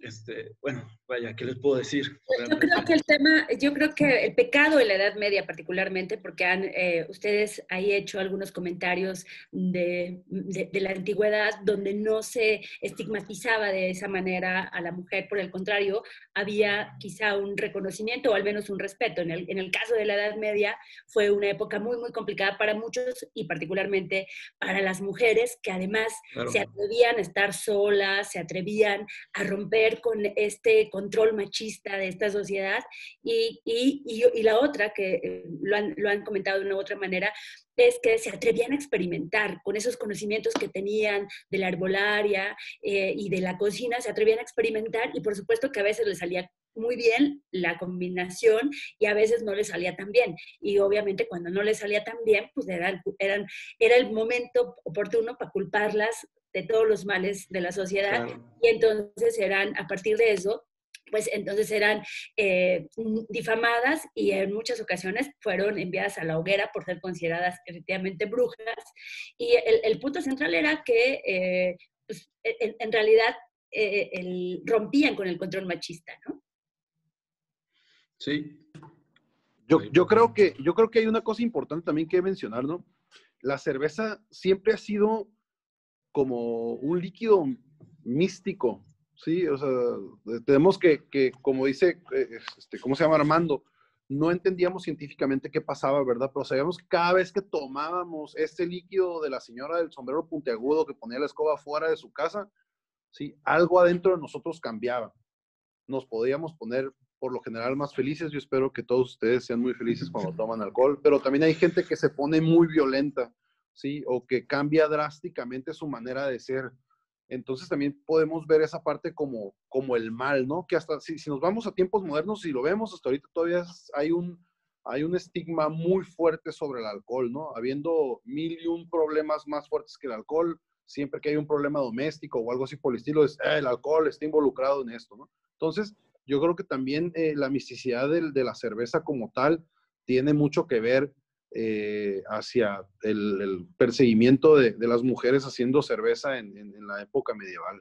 este, bueno, vaya, ¿qué les puedo decir? Yo creo que el tema, yo creo que el pecado en la Edad Media particularmente, porque han eh, ustedes ahí hecho algunos comentarios de, de, la antigüedad donde no se estigmatizaba de esa manera a la mujer, por el contrario, había quizá un reconocimiento o al menos un respeto. En el, en el caso de la Edad Media fue una época muy, muy complicada para muchos y particularmente para las mujeres que además se atrevían a estar solas, se atrevían a romper con este control machista de esta sociedad y, y, y, la otra, que eh, lo han, lo han comentado de una u otra manera, es que se atrevían a experimentar con esos conocimientos que tenían de la herbolaria eh, y de la cocina, se atrevían a experimentar y por supuesto que a veces les salía muy bien la combinación y a veces no les salía tan bien. Y obviamente cuando no les salía tan bien, pues eran, eran, era el momento oportuno para culparlas de todos los males de la sociedad. Y entonces eran, a partir de eso, pues entonces eran eh, difamadas y en muchas ocasiones fueron enviadas a la hoguera por ser consideradas efectivamente brujas. Y el, punto central era que eh, pues, en, realidad eh, rompían con el control machista, ¿no? Sí. Yo, yo, creo que, yo creo que hay una cosa importante también que mencionar, ¿no? La cerveza siempre ha sido como un líquido místico, ¿sí? O sea, tenemos que, que como dice, eh, este, ¿cómo se llama Armando? No entendíamos científicamente qué pasaba, ¿verdad? Pero sabíamos que cada vez que tomábamos este líquido de la señora del sombrero puntiagudo que ponía la escoba fuera de su casa, ¿sí? Algo adentro de nosotros cambiaba. Nos podíamos poner por lo general más felices. Yo espero que todos ustedes sean muy felices cuando toman alcohol, pero también hay gente que se pone muy violenta ¿sí? O que cambia drásticamente su manera de ser. Entonces también podemos ver esa parte como, como el mal, ¿no? Que hasta si, si nos vamos a tiempos modernos y lo vemos, hasta ahorita todavía hay un, hay un estigma muy fuerte sobre el alcohol, ¿no? Habiendo mil y un problemas más fuertes que el alcohol, siempre que hay un problema doméstico o algo así por el estilo, es eh, el alcohol está involucrado en esto, ¿no? Entonces, yo creo que también eh, la misticidad de, de la cerveza como tal tiene mucho que ver eh, hacia el, perseguimiento de, las mujeres haciendo cerveza en, la época medieval.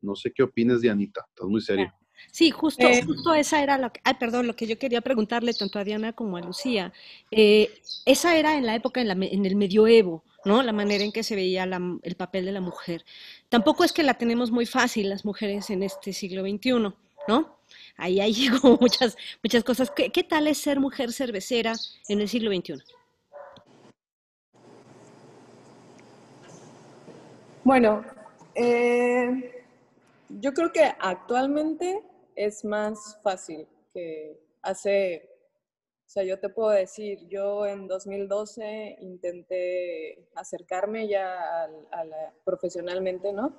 No sé qué opines, Dianita, estás muy serio. Sí, justo, eh, justo esa era lo que, ay, perdón, lo que yo quería preguntarle tanto a Diana como a Lucía. Eh, esa era en la época, en, la, en, el medioevo, ¿no? La manera en que se veía el papel de la mujer. Tampoco es que la tenemos muy fácil las mujeres en este siglo XXI, ¿no? Ahí hay como muchas, muchas cosas. ¿Qué, ¿Qué, tal es ser mujer cervecera en el siglo XXI? Bueno, eh, yo creo que actualmente es más fácil que hace, o sea, yo te puedo decir, yo en 2012 intenté acercarme ya profesionalmente, ¿no?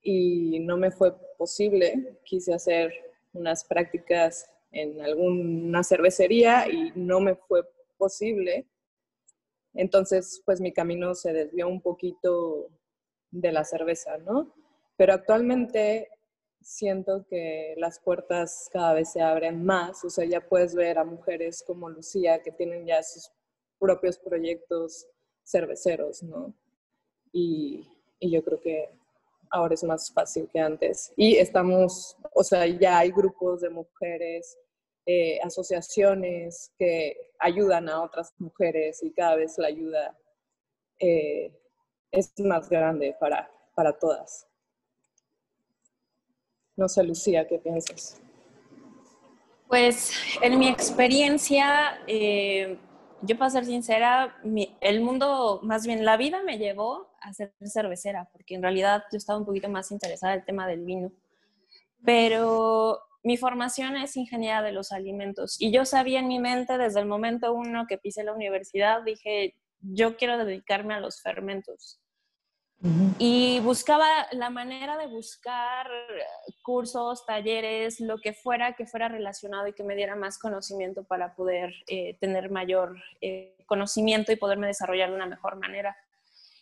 Y no me fue posible, quise hacer unas prácticas en alguna cervecería y no me fue posible. Entonces, pues mi camino se desvió un poquito de la cerveza, ¿no? Pero actualmente siento que las puertas cada vez se abren más, o sea, ya puedes ver a mujeres como Lucía que tienen ya sus propios proyectos cerveceros, ¿no? Y, y yo creo que ahora es más fácil que antes. Y estamos, o sea, ya hay grupos de mujeres, eh, asociaciones que ayudan a otras mujeres y cada vez la ayuda eh, es más grande para, para todas. No sé, Lucía, ¿qué piensas? Pues en mi experiencia, eh, Yo, para ser sincera, el mundo, más bien la vida me llevó a ser cervecera, porque en realidad yo estaba un poquito más interesada en el tema del vino. Pero mi formación es ingeniera de los alimentos y yo sabía en mi mente desde el momento uno que pisé la universidad, dije, yo quiero dedicarme a los fermentos. Y buscaba la manera de buscar cursos, talleres, lo que fuera que fuera relacionado y que me diera más conocimiento para poder eh, tener mayor eh, conocimiento y poderme desarrollar de una mejor manera.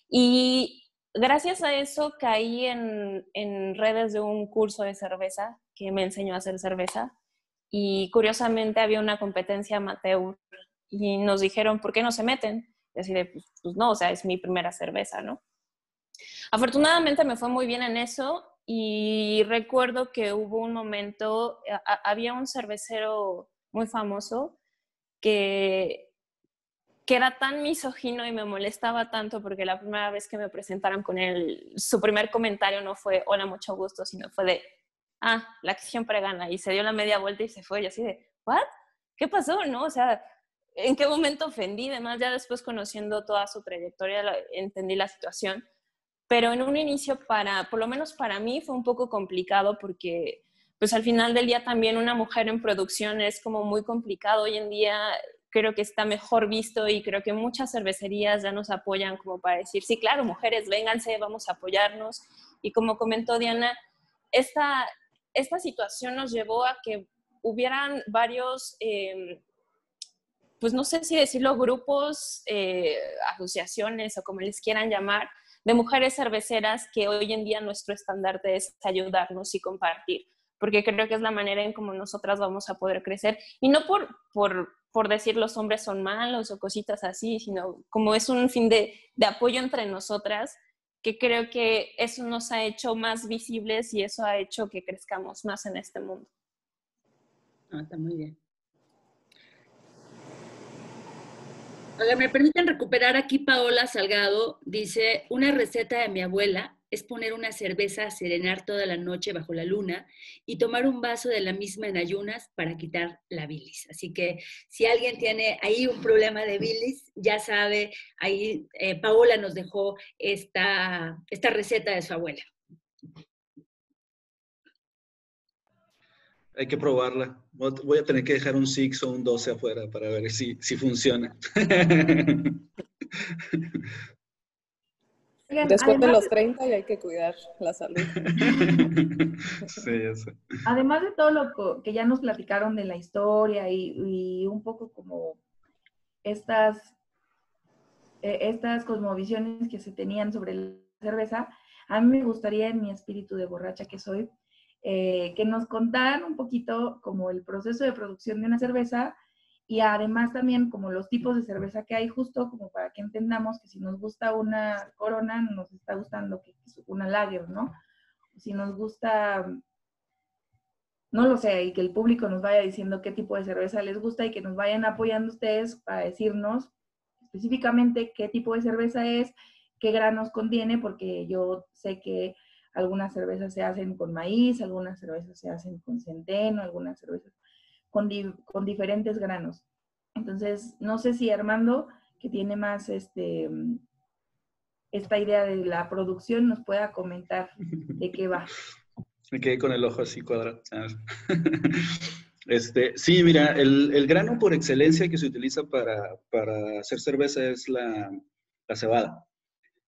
Y gracias a eso caí en, en redes de un curso de cerveza que me enseñó a hacer cerveza. Y curiosamente había una competencia amateur y nos dijeron, ¿por qué no se meten? Y así de, pues, pues no, o sea, es mi primera cerveza, ¿no? Afortunadamente me fue muy bien en eso y recuerdo que hubo un momento, había un cervecero muy famoso que, que era tan misógino y me molestaba tanto porque la primera vez que me presentaron con él, su primer comentario no fue hola, mucho gusto, sino fue de, ah, la acción pregana y se dio la media vuelta y se fue y así de, ¿what? ¿Qué pasó? ¿No? O sea, ¿en qué momento ofendí? Además, ya después conociendo toda su trayectoria, entendí la situación pero en un inicio para, por lo menos para mí, fue un poco complicado porque pues al final del día también una mujer en producción es como muy complicado. Hoy en día creo que está mejor visto y creo que muchas cervecerías ya nos apoyan como para decir, sí, claro, mujeres, vénganse, vamos a apoyarnos. Y como comentó Diana, esta, esta situación nos llevó a que hubieran varios, em, pues no sé si decirlo, grupos, eh, asociaciones o como les quieran llamar, de mujeres cerveceras que hoy en día nuestro estandarte es ayudarnos y compartir, porque creo que es la manera en cómo nosotras vamos a poder crecer. Y no por, por, por decir los hombres son malos o cositas así, sino como es un fin de, de apoyo entre nosotras, que creo que eso nos ha hecho más visibles y eso ha hecho que crezcamos más en este mundo. Ah, está muy bien. Me permiten recuperar aquí Paola Salgado, dice, una receta de mi abuela es poner una cerveza a serenar toda la noche bajo la luna y tomar un vaso de la misma en ayunas para quitar la bilis. Así que si alguien tiene ahí un problema de bilis, ya sabe, ahí eh, Paola nos dejó esta, esta receta de su abuela. Hay que probarla. Voy a tener que dejar un 6 o un 12 afuera para ver si, si funciona. Después de los 30 y hay que cuidar la salud. sí, eso. Además de todo lo que ya nos platicaron de la historia y, un poco como estas, eh, estas cosmovisiones que se tenían sobre la cerveza, a mí me gustaría en mi espíritu de borracha que soy, eh, que nos contaran un poquito como el proceso de producción de una cerveza y además también como los tipos de cerveza que hay, justo como para que entendamos que si nos gusta una corona, nos está gustando que es una lager, ¿no? Si nos gusta, no lo sé, y que el público nos vaya diciendo qué tipo de cerveza les gusta y que nos vayan apoyando ustedes para decirnos específicamente qué tipo de cerveza es, qué granos contiene, porque yo sé que algunas cervezas se hacen con maíz, algunas cervezas se hacen con centeno, algunas cervezas con, con diferentes granos. Entonces, no sé si Armando, que tiene más este, esta idea de la producción, nos pueda comentar de qué va. Me quedé con el ojo así cuadrado. Este, sí, mira, el, el, grano por excelencia que se utiliza para, para hacer cerveza es la, la cebada.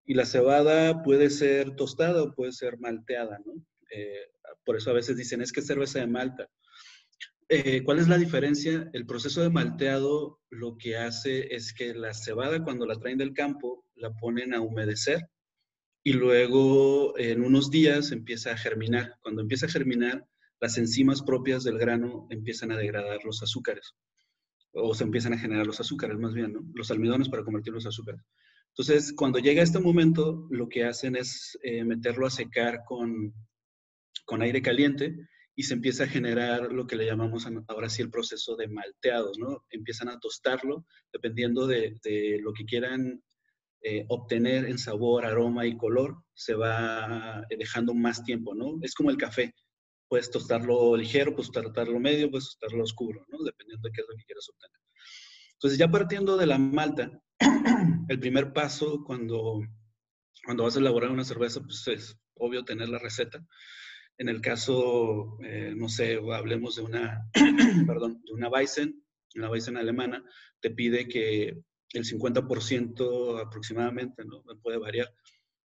Y la cebada puede ser tostada o puede ser malteada, ¿no? Eh, por eso a veces dicen, es que es cerveza de Malta. Eh, ¿Cuál es la diferencia? El proceso de malteado lo que hace es que la cebada cuando la traen del campo la ponen a humedecer y luego en unos días empieza a germinar. Cuando empieza a germinar, las enzimas propias del grano empiezan a degradar los azúcares o se empiezan a generar los azúcares más bien, ¿no? Los almidones para convertirlos en azúcares. Entonces, cuando llega este momento, lo que hacen es eh, meterlo a secar con, con aire caliente y se empieza a generar lo que le llamamos ahora sí el proceso de malteados, ¿no? Empiezan a tostarlo dependiendo de, de lo que quieran eh, obtener en sabor, aroma y color, se va dejando más tiempo, ¿no? Es como el café. Puedes tostarlo ligero, puedes tostarlo medio, puedes tostarlo oscuro, ¿no? Dependiendo de qué es lo que quieras obtener. Entonces, ya partiendo de la malta, el primer paso cuando, cuando vas a elaborar una cerveza, pues es obvio tener la receta. En el caso, eh, no sé, hablemos de una, perdón, de una Weizen, una Weizen alemana, te pide que el 50% aproximadamente, ¿no? puede variar,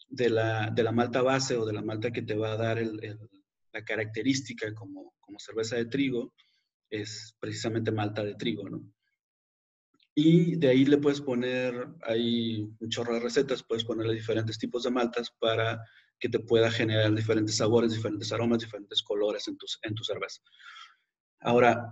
de la, de la, malta base o de la malta que te va a dar la característica como, como cerveza de trigo, es precisamente malta de trigo, ¿no? Y de ahí le puedes poner, hay un chorro de recetas, puedes ponerle diferentes tipos de maltas para que te pueda generar diferentes sabores, diferentes aromas, diferentes colores en tu, en tu cerveza. Ahora,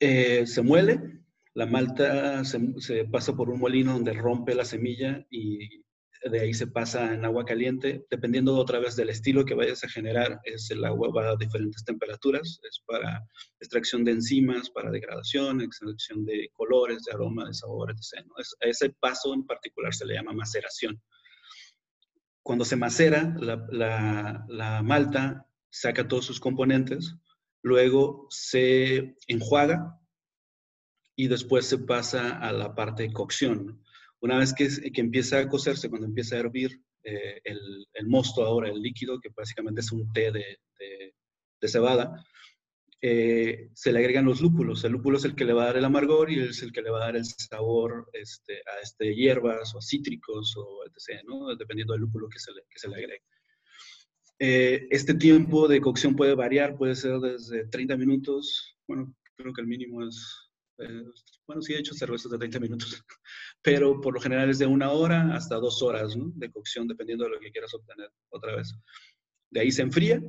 eh, se muele, la malta se, se, pasa por un molino donde rompe la semilla y de ahí se pasa en agua caliente, dependiendo otra vez del estilo que vayas a generar, es el agua va a diferentes temperaturas, es para extracción de enzimas, para degradación, extracción de colores, de aromas, de sabores, etc. ese paso en particular se le llama maceración. Cuando se macera, la, la, la malta saca todos sus componentes, luego se enjuaga y después se pasa a la parte de cocción. Una vez que, que empieza a cocerse, cuando empieza a hervir eh, el, el, mosto ahora, el líquido, que básicamente es un té de, de, de cebada, eh, se le agregan los lúpulos. El lúpulo es el que le va a dar el amargor y es el que le va a dar el sabor este, a este, hierbas o cítricos o etc., ¿no? dependiendo del lúpulo que se le, que se le agregue. Eh, este tiempo de cocción puede variar, puede ser desde 30 minutos, bueno, creo que el mínimo es eh, bueno, sí he hecho cervezas de 30 minutos, pero por lo general es de una hora hasta dos horas ¿no? de cocción, dependiendo de lo que quieras obtener otra vez. De ahí se enfría,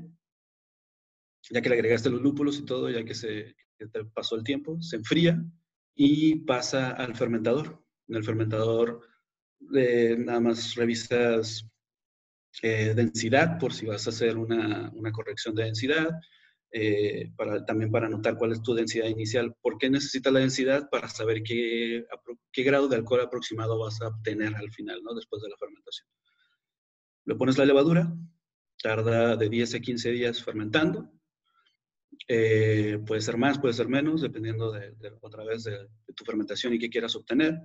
ya que le agregaste los lúpulos y todo, ya que se que te pasó el tiempo, se enfría y pasa al fermentador. En el fermentador eh, nada más revisas eh, densidad por si vas a hacer una, una corrección de densidad, eh, para, también para anotar cuál es tu densidad inicial. ¿Por qué necesitas la densidad? Para saber qué, qué grado de alcohol aproximado vas a obtener al final, ¿no? después de la fermentación. Le pones la levadura, tarda de 10 a 15 días fermentando. Eh, puede ser más, puede ser menos, dependiendo de, de otra vez de, de, tu fermentación y qué quieras obtener.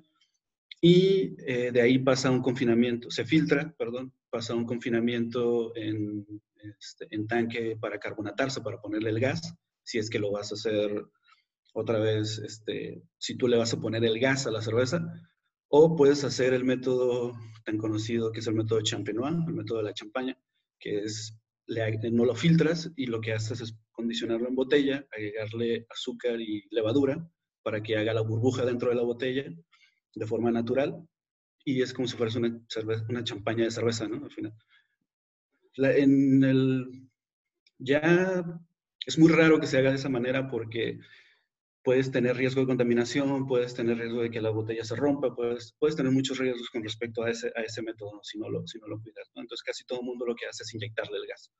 Y eh, de ahí pasa un confinamiento, se filtra, perdón, pasa un confinamiento en este, en tanque para carbonatarse, para ponerle el gas, si es que lo vas a hacer otra vez, este, si tú le vas a poner el gas a la cerveza, o puedes hacer el método tan conocido que es el método Champenois, el método de la champaña, que es, no lo filtras y lo que haces es condicionarlo en botella, agregarle azúcar y levadura para que haga la burbuja dentro de la botella de forma natural y es como si fueras una, una champaña de cerveza, ¿no? Al final en el, ya es muy raro que se haga de esa manera porque puedes tener riesgo de contaminación, puedes tener riesgo de que la botella se rompa, puedes, puedes tener muchos riesgos con respecto a ese, a ese método si, no lo, si no lo cuidas. Entonces casi todo el mundo lo que hace es inyectarle el gas.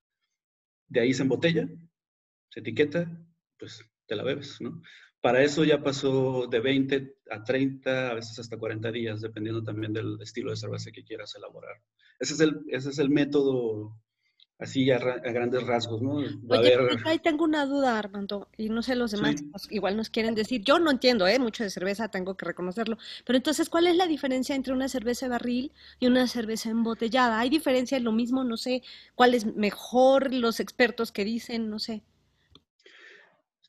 De ahí se embotella, se etiqueta, pues te la bebes. ¿no? Para eso ya pasó de 20 a 30, a veces hasta 40 días, dependiendo también del estilo de cerveza que quieras elaborar. Ese es el, ese es el método así a, a, grandes rasgos, ¿no? Va Oye, haber... ahí tengo una duda, Armando, y no sé los demás, sí. pues, igual nos quieren decir, yo no entiendo, ¿eh? Mucho de cerveza, tengo que reconocerlo, pero entonces, ¿cuál es la diferencia entre una cerveza de barril y una cerveza embotellada? ¿Hay diferencia en lo mismo? No sé, ¿cuál es mejor? Los expertos que dicen, no sé.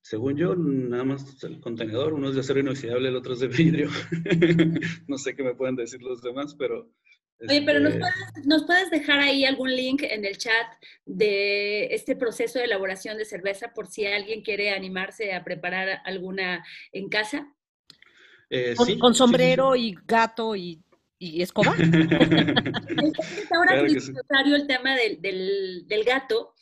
Según yo, nada más el contenedor, uno es de acero inoxidable, el otro es de vidrio. no sé qué me pueden decir los demás, pero Oye, pero ¿nos puedes, ¿nos puedes, dejar ahí algún link en el chat de este proceso de elaboración de cerveza por si alguien quiere animarse a preparar alguna en casa? Eh, con, sí, con, sombrero sí, sí, y gato y, y escoba. ahora claro es necesario el tema del, del, del gato.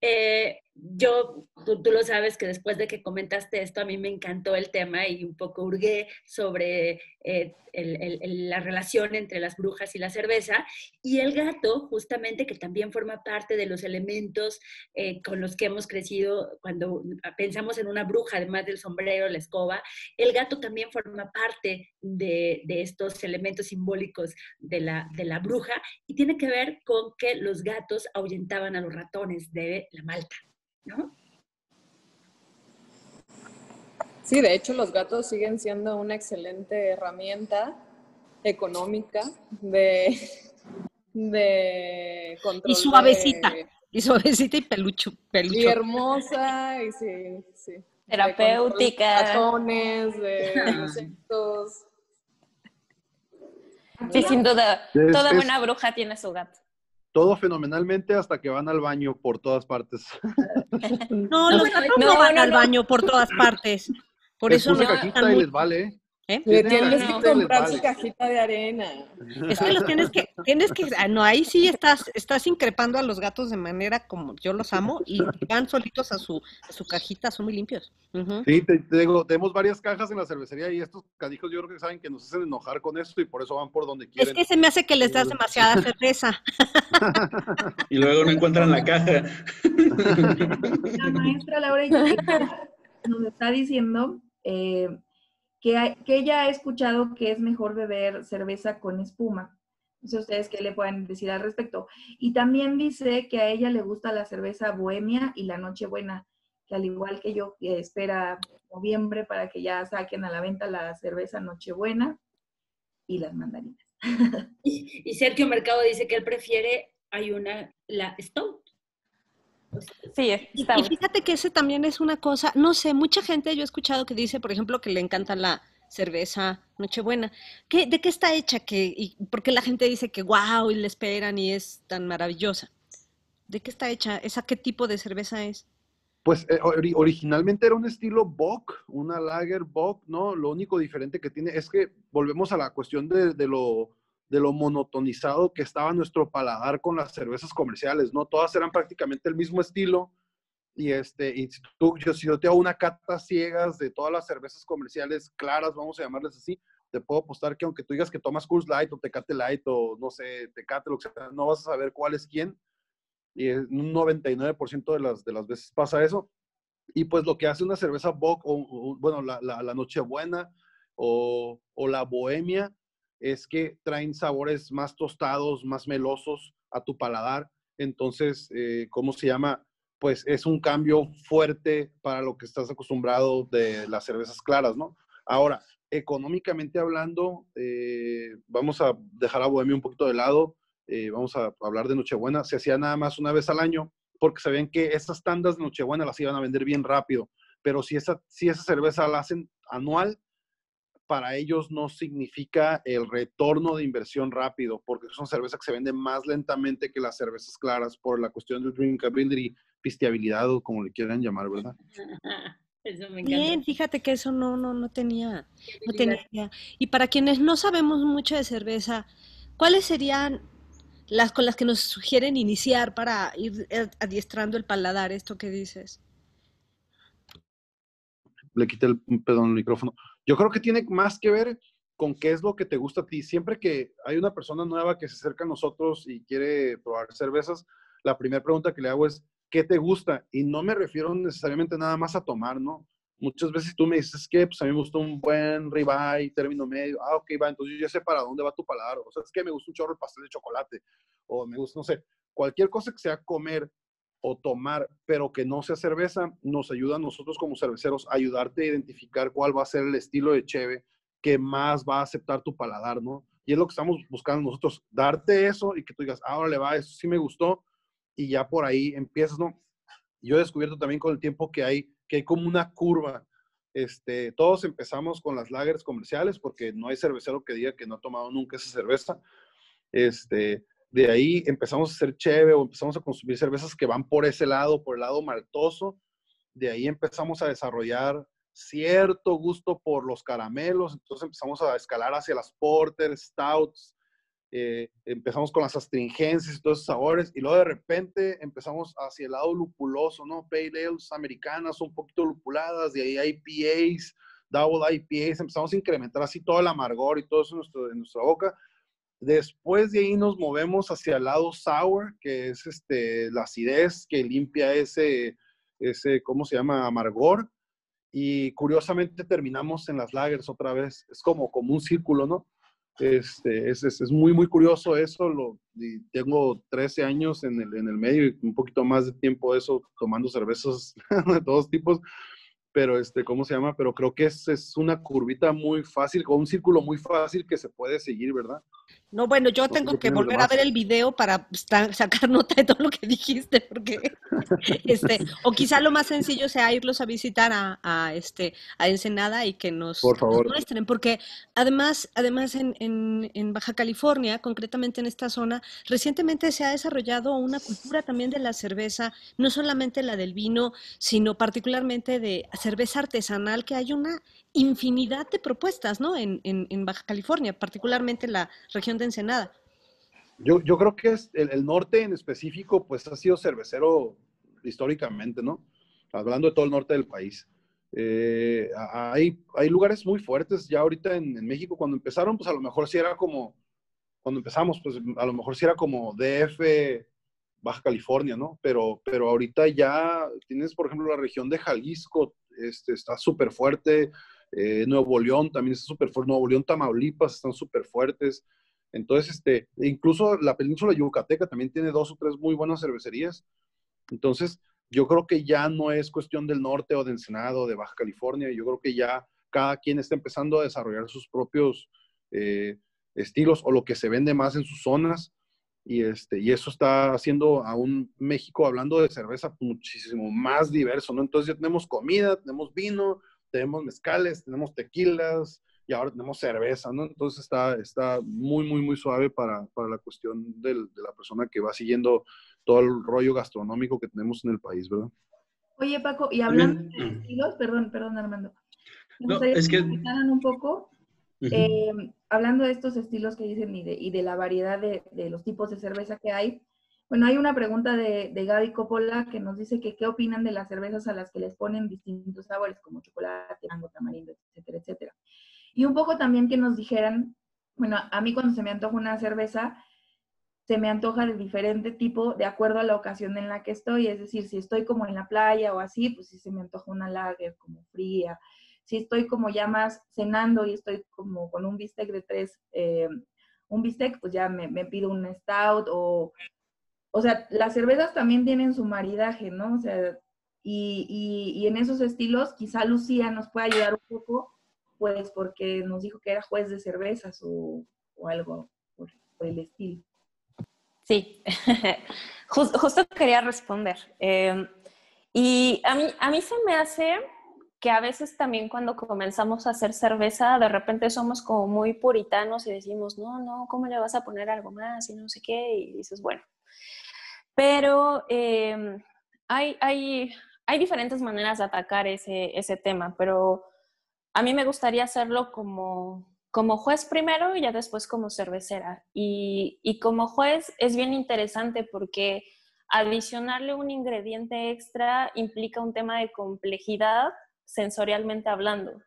Eh, yo, tú, lo sabes que después de que comentaste esto, a mí me encantó el tema y un poco hurgué sobre eh, la relación entre las brujas y la cerveza. Y el gato, justamente, que también forma parte de los elementos eh, con los que hemos crecido cuando pensamos en una bruja, además del sombrero, la escoba, el gato también forma parte de, de estos elementos simbólicos de la, de la bruja y tiene que ver con que los gatos ahuyentaban a los ratones de la malta. ¿No? Sí, de hecho los gatos siguen siendo una excelente herramienta económica de, de control. Y suavecita. Y suavecita y pelucho, pelucho. Y hermosa, y sí, sí. Terapéutica. De ratones, de insectos. Sí, sin duda. Toda buena bruja tiene su gato. Todo fenomenalmente hasta que van al baño por todas partes. No, los gatos no, no, van no, al baño por todas partes. Por Les eso no cajita y les vale, ¿eh? ¿eh? Le Tienen tienes que comprar su cajita de arena. Es que los tienes que, tienes que, ah, no, ahí sí estás, estás increpando a los gatos de manera como yo los amo y van solitos a su, a su cajita, son muy limpios. Sí, te, te digo, tenemos varias cajas en la cervecería y estos cadijos yo creo que saben que nos hacen enojar con esto y por eso van por donde Es quieren. que se me hace que les das demasiada cerveza. Y luego no encuentran la caja. La maestra Laura nos está diciendo eh, que, ella ha escuchado que es mejor beber cerveza con espuma. No sé ustedes qué le pueden decir al respecto. Y también dice que a ella le gusta la cerveza bohemia y la Nochebuena, que al igual que yo, que espera noviembre para que ya saquen a la venta la cerveza Nochebuena y las mandarinas. Y, y Sergio Mercado dice que él prefiere, hay una, la Stout. Sí, Y, está y fíjate que ese también es una cosa, no sé, mucha gente yo he escuchado que dice, por ejemplo, que le encanta la cerveza Nochebuena. ¿Qué, ¿De qué está hecha? Que, y, porque la gente dice que wow, y le esperan y es tan maravillosa. ¿De qué está hecha? ¿Esa qué tipo de cerveza es? Pues eh, ori- originalmente era un estilo Bock, una Lager Bock, ¿no? Lo único diferente que tiene es que volvemos a la cuestión de, de lo, de lo monotonizado que estaba nuestro paladar con las cervezas comerciales, ¿no? Todas eran prácticamente el mismo estilo. Y, este, y si, tú, yo, si yo te hago una cata ciegas de todas las cervezas comerciales claras, vamos a llamarles así, te puedo apostar que aunque tú digas que tomas Coors Light o Tecate Light o no sé, Tecate, lo que sea, no vas a saber cuál es quién y un 99% de las, de las veces pasa eso. Y pues lo que hace una cerveza Bock, o, o, bueno, la, la, la Nochebuena o, o la Bohemia, es que traen sabores más tostados, más melosos a tu paladar. Entonces, eh, ¿cómo se llama? Pues es un cambio fuerte para lo que estás acostumbrado de las cervezas claras, ¿no? Ahora, económicamente hablando, eh, vamos a dejar a Bohemia un poquito de lado eh, vamos a hablar de Nochebuena, se hacía nada más una vez al año, porque sabían que esas tandas de Nochebuena las iban a vender bien rápido, pero si esa, si esa cerveza la hacen anual, para ellos no significa el retorno de inversión rápido, porque son cervezas que se venden más lentamente que las cervezas claras por la cuestión del drinkability, pisteabilidad o como le quieran llamar, ¿verdad? Eso me encanta. Bien, fíjate que eso no, no, no tenía, no tenía idea. Y para quienes no sabemos mucho de cerveza, ¿cuáles serían las con las que nos sugieren iniciar para ir adiestrando el paladar, esto que dices? Le quité el, perdón, el micrófono. Yo creo que tiene más que ver con qué es lo que te gusta a ti. Siempre que hay una persona nueva que se acerca a nosotros y quiere probar cervezas, la primera pregunta que le hago es, ¿qué te gusta? Y no me refiero necesariamente nada más a tomar, ¿no? Muchas veces tú me dices que pues a mí me gusta un buen ribeye, término medio. Ah, ok, va, entonces yo ya sé para dónde va tu paladar. O sea, es que me gusta un chorro el pastel de chocolate. O me gusta, no sé, cualquier cosa que sea comer o tomar, pero que no sea cerveza, nos ayuda a nosotros como cerveceros a ayudarte a identificar cuál va a ser el estilo de cheve que más va a aceptar tu paladar, ¿no? Y es lo que estamos buscando nosotros, darte eso y que tú digas, ahora le va, eso sí me gustó, y ya por ahí empiezas, ¿no? Yo he descubierto también con el tiempo que hay, que hay como una curva. Este, todos empezamos con las lagers comerciales porque no hay cervecero que diga que no ha tomado nunca esa cerveza. Este, de ahí empezamos a hacer cheve o empezamos a consumir cervezas que van por ese lado, por el lado maltoso. De ahí empezamos a desarrollar cierto gusto por los caramelos, entonces empezamos a escalar hacia las porter, stouts, eh, empezamos con las astringencias y todos esos sabores, y luego de repente empezamos hacia el lado lupuloso, ¿no? Pale ales americanas, un poquito lupuladas, de ahí IPAs, double IPAs, empezamos a incrementar así todo el amargor y todo eso en, nuestro, en nuestra boca. Después de ahí nos movemos hacia el lado sour, que es este, la acidez que limpia ese, ese, ¿cómo se llama? Amargor. Y curiosamente terminamos en las lagers otra vez. Es como, como un círculo, ¿no? Este, es, es, es muy, muy curioso eso. Lo, tengo 13 años en el, en el medio y un poquito más de tiempo de eso, tomando cervezas de todos tipos. pero este, ¿cómo se llama? Pero creo que es, es una curvita muy fácil, con un círculo muy fácil que se puede seguir, ¿verdad? No, bueno, yo tengo que volver a ver el video para sacar nota de todo lo que dijiste, porque este, o quizá lo más sencillo sea irlos a visitar a, este a Ensenada y que nos, muestren, porque además, además en, en, Baja California, concretamente en esta zona, recientemente se ha desarrollado una cultura también de la cerveza, no solamente la del vino, sino particularmente de cerveza artesanal, que hay una infinidad de propuestas, ¿no? En, en, Baja California, particularmente en la región de Ensenada. Yo, yo creo que es el, norte en específico, pues ha sido cervecero históricamente, ¿no? Hablando de todo el norte del país. Eh, hay, hay lugares muy fuertes ya ahorita en, en, México. Cuando empezaron, pues a lo mejor sí era como, cuando empezamos, pues a lo mejor sí era como DF, Baja California, ¿no? Pero, pero ahorita ya tienes, por ejemplo, la región de Jalisco, este, está súper fuerte. Eh, Nuevo León también está súper fuerte, Nuevo León, Tamaulipas están súper fuertes. Entonces, este, incluso la península yucateca también tiene dos o tres muy buenas cervecerías. Entonces, yo creo que ya no es cuestión del norte o de Ensenado o de Baja California, yo creo que ya cada quien está empezando a desarrollar sus propios eh, estilos o lo que se vende más en sus zonas. Y, este, y eso está haciendo a un México, hablando de cerveza, muchísimo más diverso, ¿no? Entonces ya tenemos comida, tenemos vino, tenemos mezcales, tenemos tequilas y ahora tenemos cerveza, ¿no? Entonces está, está muy, muy, muy suave para, para la cuestión del, de la persona que va siguiendo todo el rollo gastronómico que tenemos en el país, ¿verdad? Oye, Paco, y hablando de estilos, perdón, perdón, Armando. no, es que... un poco, eh, hablando de estos estilos que dicen y de, y de la variedad de, de, los tipos de cerveza que hay, bueno, hay una pregunta de, de Gaby Coppola que nos dice que qué opinan de las cervezas a las que les ponen distintos sabores como chocolate, mango, tamarindo, etcétera, etcétera. Y un poco también que nos dijeran, bueno, a mí cuando se me antoja una cerveza, se me antoja de diferente tipo de acuerdo a la ocasión en la que estoy. Es decir, si estoy como en la playa o así, pues sí se me antoja una lager como fría. Si estoy como ya más cenando y estoy como con un bistec de tres, eh, un bistec, pues ya me, me, pido un stout o o sea, las cervezas también tienen su maridaje, ¿no? O sea, y, en esos estilos quizá Lucía nos puede ayudar un poco, pues porque nos dijo que era juez de cervezas o, algo por, el estilo. Sí, justo quería responder. Em, y a mí, a mí se me hace que a veces también cuando comenzamos a hacer cerveza, de repente somos como muy puritanos y decimos, no, no, ¿cómo le vas a poner algo más? Y no sé qué. Y dices, bueno, pero em, hay, hay, hay, diferentes maneras de atacar ese, ese, tema, pero a mí me gustaría hacerlo como, como juez primero y ya después como cervecera. Y, y como juez es bien interesante porque adicionarle un ingrediente extra implica un tema de complejidad sensorialmente hablando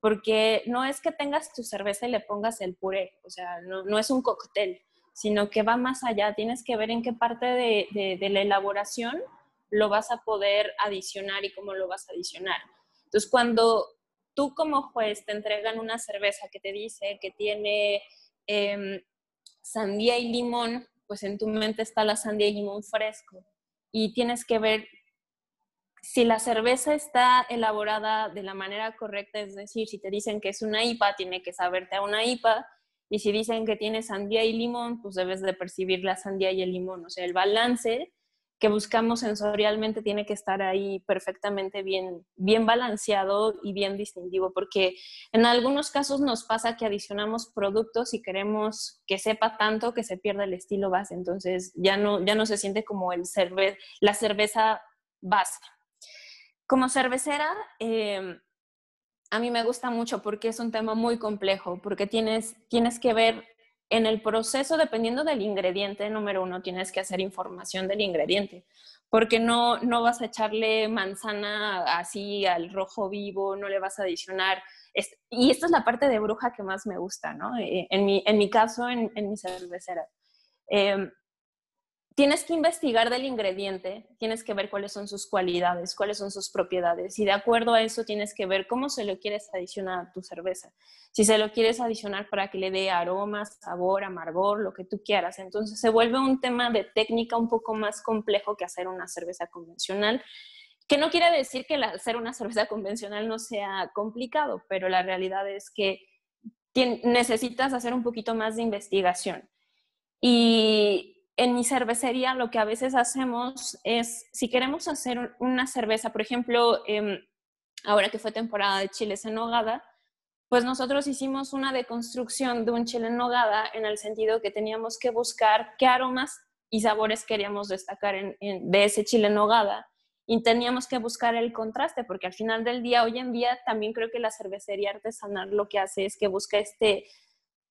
porque no es que tengas tu cerveza y le pongas el puré, o sea, no, no es un cóctel, sino que va más allá. Tienes que ver en qué parte de, la elaboración lo vas a poder adicionar y cómo lo vas a adicionar. Entonces, cuando tú como juez te entregan una cerveza que te dice que tiene em, sandía y limón, pues en tu mente está la sandía y limón fresco. Y tienes que ver si la cerveza está elaborada de la manera correcta, es decir, si te dicen que es una IPA, tiene que saberte a una IPA, y si dicen que tiene sandía y limón, pues debes de percibir la sandía y el limón. O sea, el balance que buscamos sensorialmente tiene que estar ahí perfectamente bien, bien balanceado y bien distintivo, porque en algunos casos nos pasa que adicionamos productos y queremos que sepa tanto que se pierda el estilo base, entonces ya no, ya no se siente como el cerve la cerveza base. Como cervecera, eh, a mí me gusta mucho porque es un tema muy complejo, porque tienes, tienes que ver en el proceso, dependiendo del ingrediente, número uno, tienes que hacer información del ingrediente, porque no, no vas a echarle manzana así al rojo vivo, no le vas a adicionar. y esta es la parte de bruja que más me gusta, ¿no? Eh, en mi, en mi caso, en, en mi cervecera. Em, tienes que investigar del ingrediente, tienes que ver cuáles son sus cualidades, cuáles son sus propiedades y de acuerdo a eso tienes que ver cómo se lo quieres adicionar a tu cerveza. Si se lo quieres adicionar para que le dé aroma, sabor, amargor, lo que tú quieras. Entonces se vuelve un tema de técnica un poco más complejo que hacer una cerveza convencional que no quiere decir que hacer una cerveza convencional no sea complicado, pero la realidad es que necesitas hacer un poquito más de investigación. Y en mi cervecería lo que a veces hacemos es, si queremos hacer una cerveza, por ejemplo, em, ahora que fue temporada de chiles en nogada, pues nosotros hicimos una deconstrucción de un chile en nogada en el sentido que teníamos que buscar qué aromas y sabores queríamos destacar de ese chile en nogada. Y teníamos que buscar el contraste, porque al final del día, hoy en día, también creo que la cervecería artesanal lo que hace es que busca este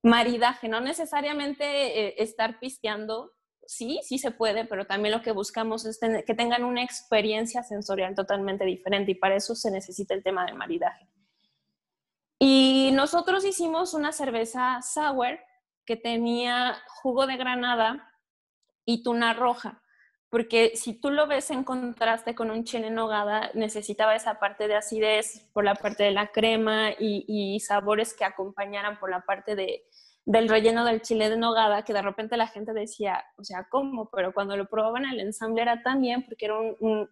maridaje, no necesariamente eh, estar pisteando, sí, sí se puede, pero también lo que buscamos es que tengan una experiencia sensorial totalmente diferente y para eso se necesita el tema del maridaje. Y nosotros hicimos una cerveza sour que tenía jugo de granada y tuna roja porque si tú lo ves en contraste con un chile en nogada, necesitaba esa parte de acidez por la parte de la crema y, sabores que acompañaran por la parte de, del relleno del chile de nogada, que de repente la gente decía, o sea, ¿cómo? Pero cuando lo probaban el ensamble era tan bien porque era un,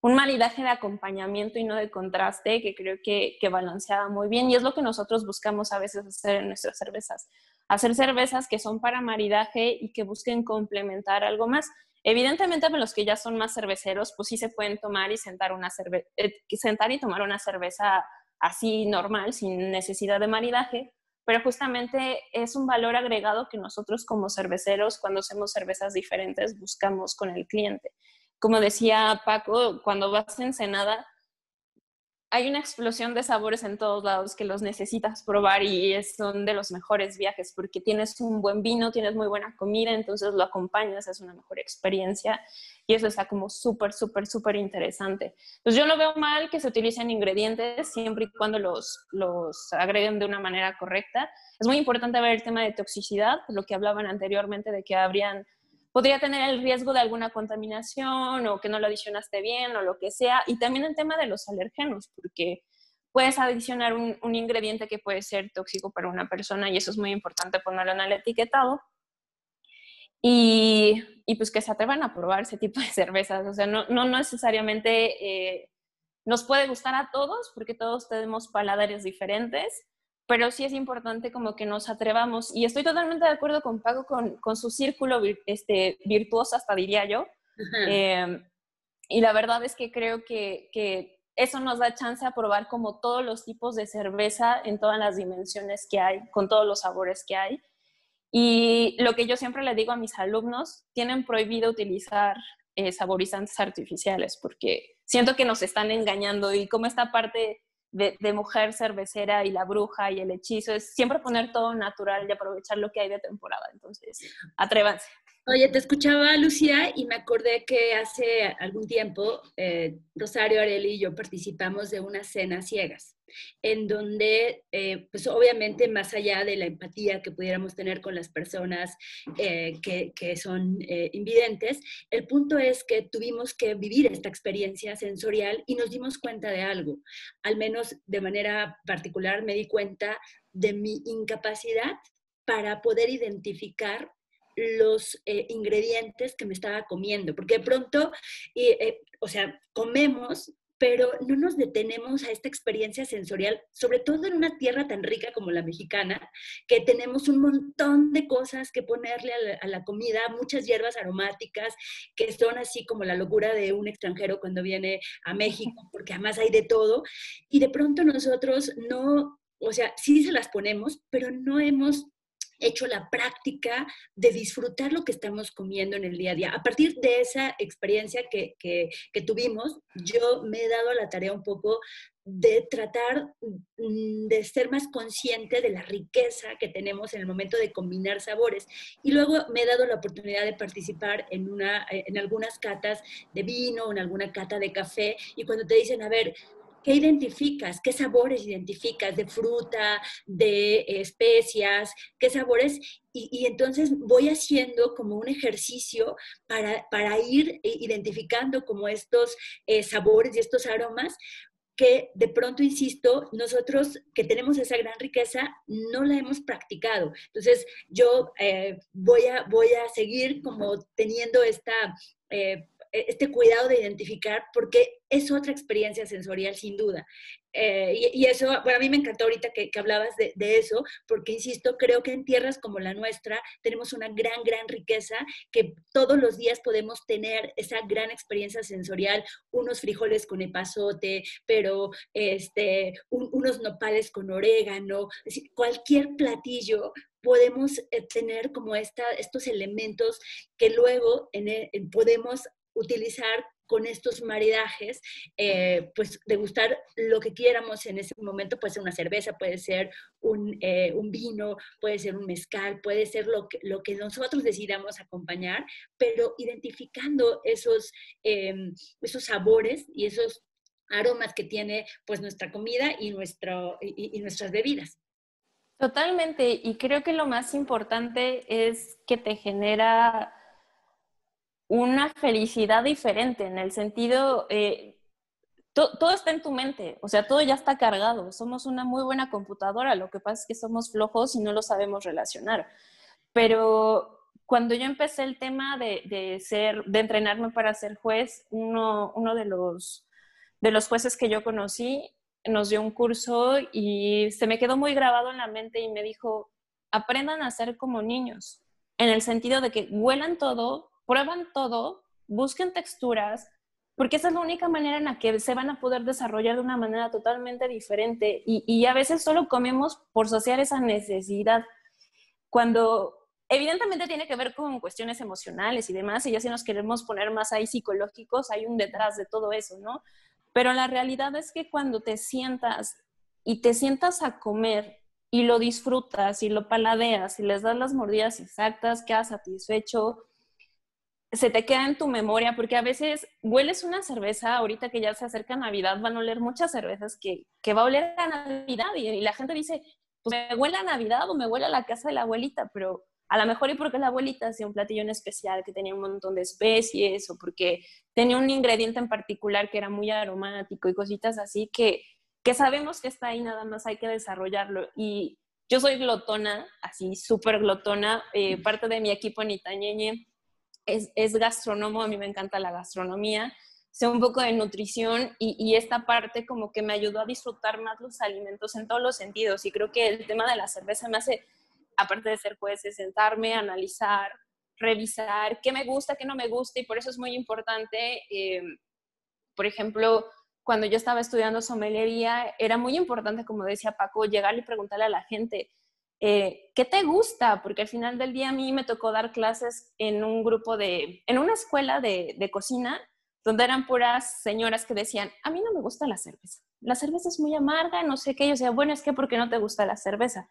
un, maridaje de acompañamiento y no de contraste que creo que, que balanceaba muy bien y es lo que nosotros buscamos a veces hacer en nuestras cervezas. Hacer cervezas que son para maridaje y que busquen complementar algo más Evidentemente, para los que ya son más cerveceros, pues sí se pueden tomar y sentar, una eh, sentar y tomar una cerveza así normal, sin necesidad de maridaje, pero justamente es un valor agregado que nosotros como cerveceros, cuando hacemos cervezas diferentes, buscamos con el cliente. Como decía Paco, cuando vas en Ensenada, hay una explosión de sabores en todos lados que los necesitas probar y son de los mejores viajes porque tienes un buen vino, tienes muy buena comida, entonces lo acompañas, es una mejor experiencia y eso está como súper, súper, súper interesante. Pues yo no veo mal que se utilicen ingredientes siempre y cuando los, los agreguen de una manera correcta. Es muy importante ver el tema de toxicidad, lo que hablaban anteriormente de que habrían podría tener el riesgo de alguna contaminación o que no lo adicionaste bien o lo que sea. Y también el tema de los alergenos, porque puedes adicionar un, ingrediente que puede ser tóxico para una persona y eso es muy importante ponerlo en el etiquetado. Y, y pues que se atrevan a probar ese tipo de cervezas. O sea, no, no necesariamente eh, nos puede gustar a todos porque todos tenemos paladares diferentes, pero sí es importante como que nos atrevamos. Y estoy totalmente de acuerdo con Paco con, con su círculo este, virtuoso, hasta diría yo. Em, y la verdad es que creo que, que, eso nos da chance a probar como todos los tipos de cerveza en todas las dimensiones que hay, con todos los sabores que hay. Y lo que yo siempre le digo a mis alumnos, tienen prohibido utilizar eh, saborizantes artificiales porque siento que nos están engañando y como esta parte de, mujer cervecera y la bruja y el hechizo, es siempre poner todo natural y aprovechar lo que hay de temporada. Entonces, atrévanse. Oye, te escuchaba Lucía y me acordé que hace algún tiempo eh, Rosario Areli y yo participamos de unas cenas ciegas, en donde, eh, pues obviamente más allá de la empatía que pudiéramos tener con las personas eh, que, que, son invidentes, el punto es que tuvimos que vivir esta experiencia sensorial y nos dimos cuenta de algo. Al menos de manera particular me di cuenta de mi incapacidad para poder identificar los eh, ingredientes que me estaba comiendo, porque de pronto, eh, o sea, comemos, pero no nos detenemos a esta experiencia sensorial, sobre todo en una tierra tan rica como la mexicana, que tenemos un montón de cosas que ponerle a la, a la comida, muchas hierbas aromáticas, que son así como la locura de un extranjero cuando viene a México, porque además hay de todo, y de pronto nosotros no, o sea, sí se las ponemos, pero no hemos hecho la práctica de disfrutar lo que estamos comiendo en el día a día. A partir de esa experiencia que, que, tuvimos, yo me he dado la tarea un poco de tratar mm, de ser más consciente de la riqueza que tenemos en el momento de combinar sabores. Y luego me he dado la oportunidad de participar en, una, en algunas catas de vino, en alguna cata de café, y cuando te dicen, a ver, ¿Qué identificas? ¿Qué sabores identificas? ¿De fruta? ¿De especias? ¿Qué sabores? Y, entonces voy haciendo como un ejercicio para, para ir identificando como estos eh, sabores y estos aromas que de pronto, insisto, nosotros que tenemos esa gran riqueza, no la hemos practicado. Entonces, yo eh, voy, a, voy a seguir como teniendo esta... Eh, este cuidado de identificar, porque es otra experiencia sensorial sin duda. Eh, y, eso, bueno, a mí me encantó ahorita que, hablabas de, eso, porque insisto, creo que en tierras como la nuestra tenemos una gran, gran riqueza que todos los días podemos tener esa gran experiencia sensorial, unos frijoles con epazote, pero este, unos nopales con orégano, cualquier platillo podemos eh, tener como esta, estos elementos que luego podemos utilizar con estos maridajes, eh, pues degustar lo que quieramos en ese momento, puede ser una cerveza, puede ser un, eh, vino, puede ser un mezcal, puede ser lo que, lo que nosotros decidamos acompañar, pero identificando esos, em, esos sabores y esos aromas que tiene pues nuestra comida y, nuestro, y nuestras bebidas. Totalmente, y creo que lo más importante es que te genera una felicidad diferente, en el sentido, eh, todo está en tu mente, o sea, todo ya está cargado, somos una muy buena computadora, lo que pasa es que somos flojos y no lo sabemos relacionar. Pero cuando yo empecé el tema de, ser, de entrenarme para ser juez, uno, uno de, los, de los jueces que yo conocí nos dio un curso y se me quedó muy grabado en la mente y me dijo, aprendan a ser como niños, en el sentido de que huelan todo, prueban todo, busquen texturas, porque esa es la única manera en la que se van a poder desarrollar de una manera totalmente diferente. Y, a veces solo comemos por saciar esa necesidad. Cuando evidentemente tiene que ver con cuestiones emocionales y demás, y ya si nos queremos poner más ahí psicológicos, hay un detrás de todo eso, ¿no? Pero la realidad es que cuando te sientas y te sientas a comer y lo disfrutas y lo paladeas y les das las mordidas exactas, quedas satisfecho, se te queda en tu memoria, porque a veces hueles una cerveza, ahorita que ya se acerca Navidad, van a oler muchas cervezas que, que va a oler a Navidad y, la gente dice, pues me huele a Navidad o me huele a la casa de la abuelita, pero a lo mejor y porque la abuelita hacía un platillo en especial que tenía un montón de especies o porque tenía un ingrediente en particular que era muy aromático y cositas así que, que sabemos que está ahí, nada más hay que desarrollarlo. Y yo soy glotona, así súper glotona, eh, parte de mi equipo en Itañeñe es, es gastrónomo, a mí me encanta la gastronomía, sé un poco de nutrición y, y, esta parte como que me ayudó a disfrutar más los alimentos en todos los sentidos. Y creo que el tema de la cerveza me hace, aparte de ser juez, sentarme, analizar, revisar qué me gusta, qué no me gusta y por eso es muy importante, eh, por ejemplo, cuando yo estaba estudiando sommelería, era muy importante, como decía Paco, llegar y preguntarle a la gente, eh, ¿qué te gusta? Porque al final del día a mí me tocó dar clases en un grupo de, en una escuela de, de cocina, donde eran puras señoras que decían, a mí no me gusta la cerveza. La cerveza es muy amarga, no sé qué. Yo decía, bueno, es que ¿por qué no te gusta la cerveza?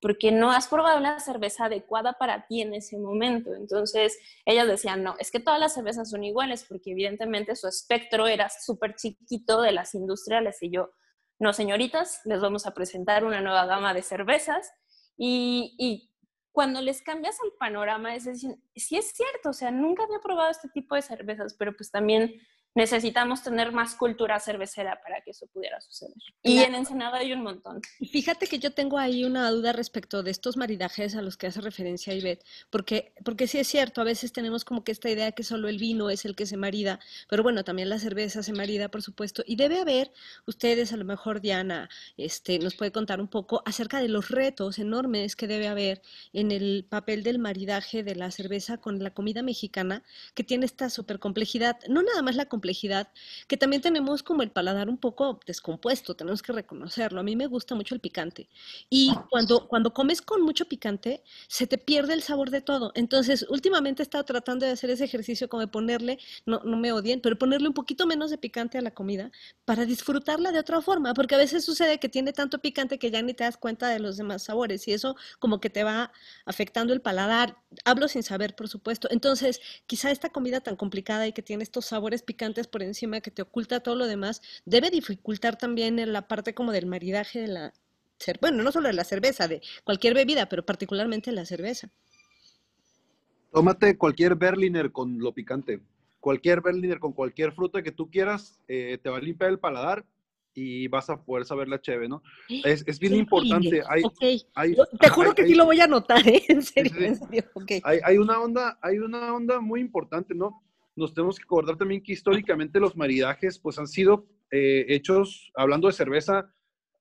Porque no has probado la cerveza adecuada para ti en ese momento. Entonces, ellas decían, no, es que todas las cervezas son iguales, porque evidentemente su espectro era súper chiquito de las industriales. Y yo, no, señoritas, les vamos a presentar una nueva gama de cervezas y, cuando les cambias el panorama, es decir, sí es cierto, o sea, nunca había probado este tipo de cervezas, pero pues también necesitamos tener más cultura cervecera para que eso pudiera suceder. Y en Ensenada hay un montón. Y fíjate que yo tengo ahí una duda respecto de estos maridajes a los que hace referencia Ivette, porque, porque sí es cierto, a veces tenemos como que esta idea que solo el vino es el que se marida, pero bueno, también la cerveza se marida, por supuesto, y debe haber, ustedes a lo mejor Diana este, nos puede contar un poco acerca de los retos enormes que debe haber en el papel del maridaje de la cerveza con la comida mexicana, que tiene esta super complejidad, no nada más la complejidad, complejidad, que también tenemos como el paladar un poco descompuesto, tenemos que reconocerlo. A mí me gusta mucho el picante. Y cuando, cuando comes con mucho picante, se te pierde el sabor de todo. Entonces, últimamente he estado tratando de hacer ese ejercicio como de ponerle, no, no me odien, pero ponerle un poquito menos de picante a la comida para disfrutarla de otra forma, porque a veces sucede que tiene tanto picante que ya ni te das cuenta de los demás sabores y eso como que te va afectando el paladar. Hablo sin saber, por supuesto. Entonces, quizá esta comida tan complicada y que tiene estos sabores picantes, por encima que te oculta todo lo demás, debe dificultar también en la parte como del maridaje de la bueno, no solo de la cerveza, de cualquier bebida, pero particularmente la cerveza. Tómate cualquier Berliner con lo picante. Cualquier Berliner con cualquier fruta que tú quieras, eh, te va a limpiar el paladar y vas a poder saber la cheve, ¿no? Es, es bien importante. Hay, te juro que sí lo voy a anotar, ¿eh? En serio, Hay, hay, una onda, hay una onda muy importante, ¿no? Nos tenemos que acordar también que históricamente los maridajes pues han sido eh, hechos, hablando de cerveza,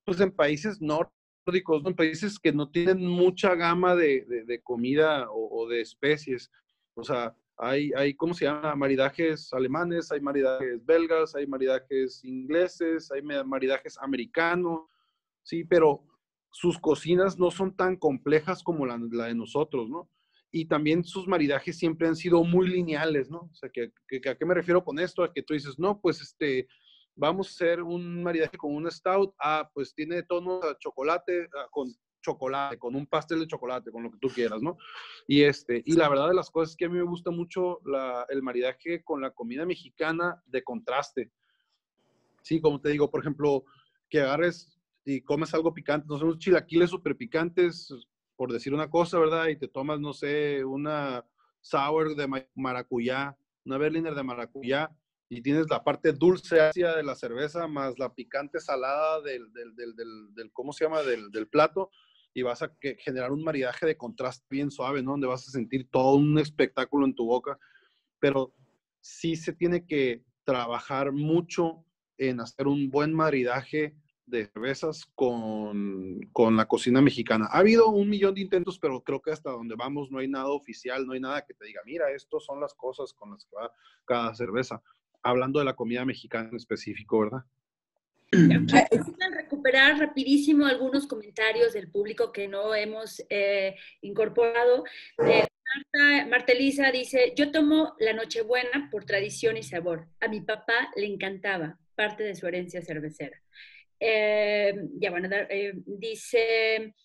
pues en países nórdicos, en países que no tienen mucha gama de, de, comida o, de especies. O sea, hay, hay, ¿cómo se llama? Maridajes alemanes, hay maridajes belgas, hay maridajes ingleses, hay maridajes americanos, sí, pero sus cocinas no son tan complejas como la, la de nosotros, ¿no? Y también sus maridajes siempre han sido muy lineales, ¿no? O sea, que, ¿a qué me refiero con esto? A que tú dices, no, pues este, vamos a hacer un maridaje con un stout, ah, pues tiene tono de chocolate, ah, con chocolate, con un pastel de chocolate, con lo que tú quieras, ¿no? Y, este, y la verdad de las cosas es que a mí me gusta mucho la, el maridaje con la comida mexicana de contraste. Sí, como te digo, por ejemplo, que agarres y comes algo picante, no sé, unos chilaquiles súper picantes, por decir una cosa, ¿verdad? Y te tomas, no sé, una sour de maracuyá, una berliner de maracuyá, y tienes la parte dulce ácida de la cerveza más la picante salada del, del, del, del ¿cómo se llama?, del, plato, y vas a generar un maridaje de contraste bien suave, ¿no? Donde vas a sentir todo un espectáculo en tu boca, pero sí se tiene que trabajar mucho en hacer un buen maridaje de cervezas con, con, la cocina mexicana. Ha habido un millón de intentos, pero creo que hasta donde vamos no hay nada oficial, no hay nada que te diga, mira, estas son las cosas con las que va cada cerveza. Hablando de la comida mexicana en específico, ¿verdad? recuperar rapidísimo algunos comentarios del público que no hemos eh, incorporado. Eh, Marta, Marta Elisa dice, yo tomo la Nochebuena por tradición y sabor. A mi papá le encantaba, parte de su herencia cervecera. Eh, ya bueno, eh, dice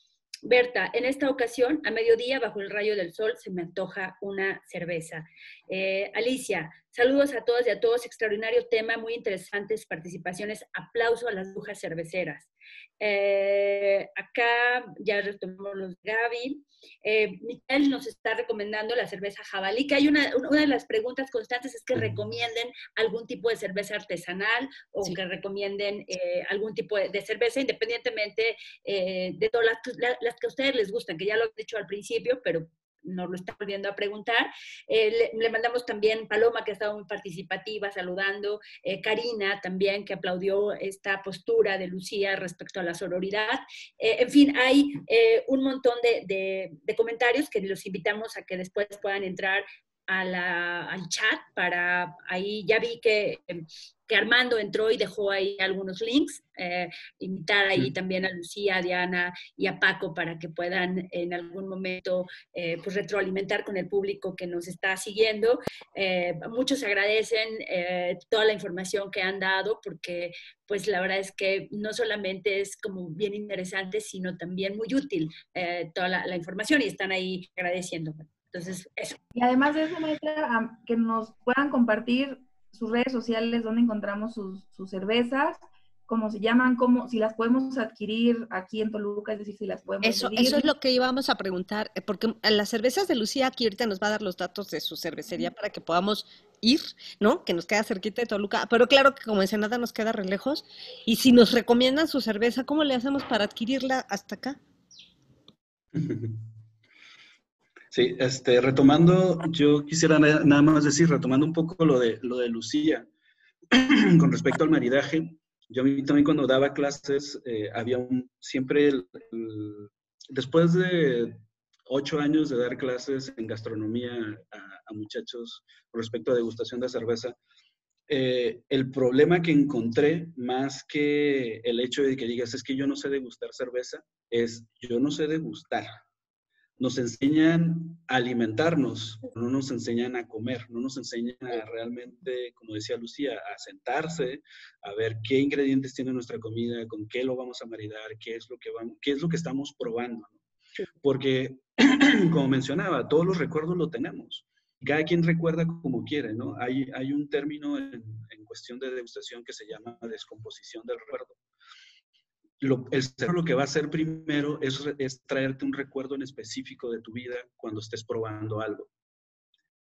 Berta, en esta ocasión, a mediodía, bajo el rayo del sol, se me antoja una cerveza. Eh, Alicia, saludos a todas y a todos, extraordinario tema, muy interesantes participaciones, aplauso a las brujas cerveceras. Acá ya retomamos los Gaby. Eh, Miguel nos está recomendando la cerveza jabalí, que hay una, una de las preguntas constantes es que recomienden algún tipo de cerveza artesanal o que recomienden eh, algún tipo de, cerveza, independientemente eh, de todas las, las, que a ustedes les gustan, que ya lo he dicho al principio, pero nos lo está volviendo a preguntar. Eh, le, mandamos también Paloma, que ha estado muy participativa, saludando, eh, Karina también, que aplaudió esta postura de Lucía respecto a la sororidad. Eh, en fin, hay un montón de, de, comentarios que los invitamos a que después puedan entrar al chat para ahí, ya vi que, que, Armando entró y dejó ahí algunos links, eh, invitar ahí también a Lucía, a Diana y a Paco para que puedan en algún momento eh, pues retroalimentar con el público que nos está siguiendo. Eh, muchos agradecen toda la información que han dado porque pues la verdad es que no solamente es como bien interesante, sino también muy útil toda la, la información y están ahí agradeciendo. Entonces, eso. Y además de eso, maestra, que nos puedan compartir sus redes sociales, donde encontramos sus, cervezas, cómo se llaman, cómo, si las podemos adquirir aquí en Toluca, es decir, si las podemos Eso, eso es lo que íbamos a preguntar, eh, porque las cervezas de Lucía aquí ahorita nos va a dar los datos de su cervecería para que podamos ir, ¿no? Que nos queda cerquita de Toluca, pero claro que como en nada nos queda re lejos, y si nos recomiendan su cerveza, ¿cómo le hacemos para adquirirla hasta acá? Sí, este, retomando, yo quisiera nada más decir, retomando un poco lo de, lo de Lucía, con respecto al maridaje, yo a mí también cuando daba clases, eh, había un, siempre, después de ocho años de dar clases en gastronomía a, muchachos con respecto a degustación de cerveza, eh, el problema que encontré, más que el hecho de que digas, es que yo no sé degustar cerveza, es yo no sé degustar nos enseñan a alimentarnos, no nos enseñan a comer, no nos enseñan a realmente, como decía Lucía, a sentarse, a ver qué ingredientes tiene nuestra comida, con qué lo vamos a maridar, qué es lo que, vamos, qué es lo que estamos probando. Porque, como mencionaba, todos los recuerdos lo tenemos. Cada quien recuerda como quiere, ¿no? Hay, hay un término en, en cuestión de degustación que se llama descomposición del recuerdo el cerebro lo que va a hacer primero es, es, traerte un recuerdo en específico de tu vida cuando estés probando algo.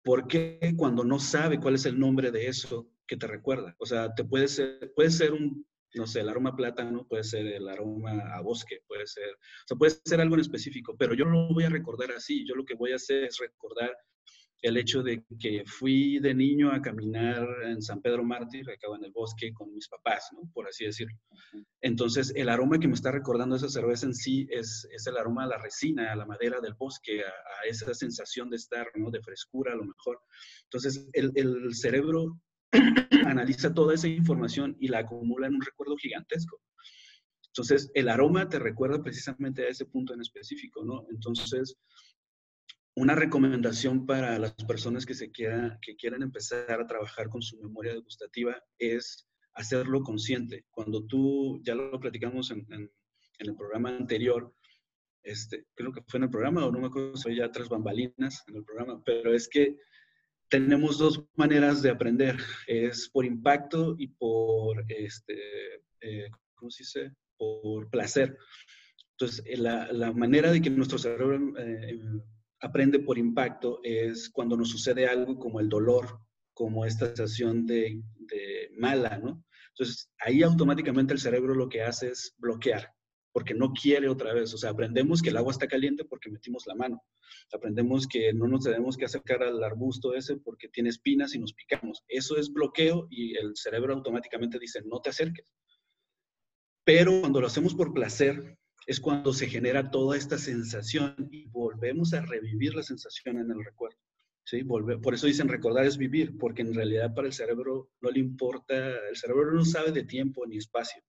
¿Por qué cuando no sabe cuál es el nombre de eso que te recuerda? O sea, te puede ser, puede ser un, no sé, el aroma plátano, puede ser el aroma a bosque, puede ser, o puede ser algo en específico, pero yo no lo voy a recordar así. Yo lo que voy a hacer es recordar el hecho de que fui de niño a caminar en San Pedro Mártir, acá en el bosque, con mis papás, ¿no? por así decirlo. Entonces, el aroma que me está recordando esa cerveza en sí es, es el aroma a la resina, a la madera del bosque, a, esa sensación de estar, ¿no? de frescura a lo mejor. Entonces, el, el cerebro analiza toda esa información y la acumula en un recuerdo gigantesco. Entonces, el aroma te recuerda precisamente a ese punto en específico, ¿no? Entonces, una recomendación para las personas que, se quiera, que quieran empezar a trabajar con su memoria degustativa es hacerlo consciente. Cuando tú, ya lo platicamos en, el programa anterior, este, creo que fue en el programa o no me acuerdo, soy ya tras bambalinas en el programa, pero es que tenemos dos maneras de aprender, es por impacto y por, este, eh, ¿cómo se dice? Por placer. Entonces, la, la manera de que nuestro cerebro eh, aprende por impacto es cuando nos sucede algo como el dolor, como esta sensación de, mala, ¿no? Entonces, ahí automáticamente el cerebro lo que hace es bloquear, porque no quiere otra vez. O sea, aprendemos que el agua está caliente porque metimos la mano. Aprendemos que no nos tenemos que acercar al arbusto ese porque tiene espinas y nos picamos. Eso es bloqueo y el cerebro automáticamente dice, no te acerques. Pero cuando lo hacemos por placer, es cuando se genera toda esta sensación y volvemos a revivir la sensación en el recuerdo. ¿sí? por eso dicen recordar es vivir, porque en realidad para el cerebro no le importa, el cerebro no sabe de tiempo ni espacio.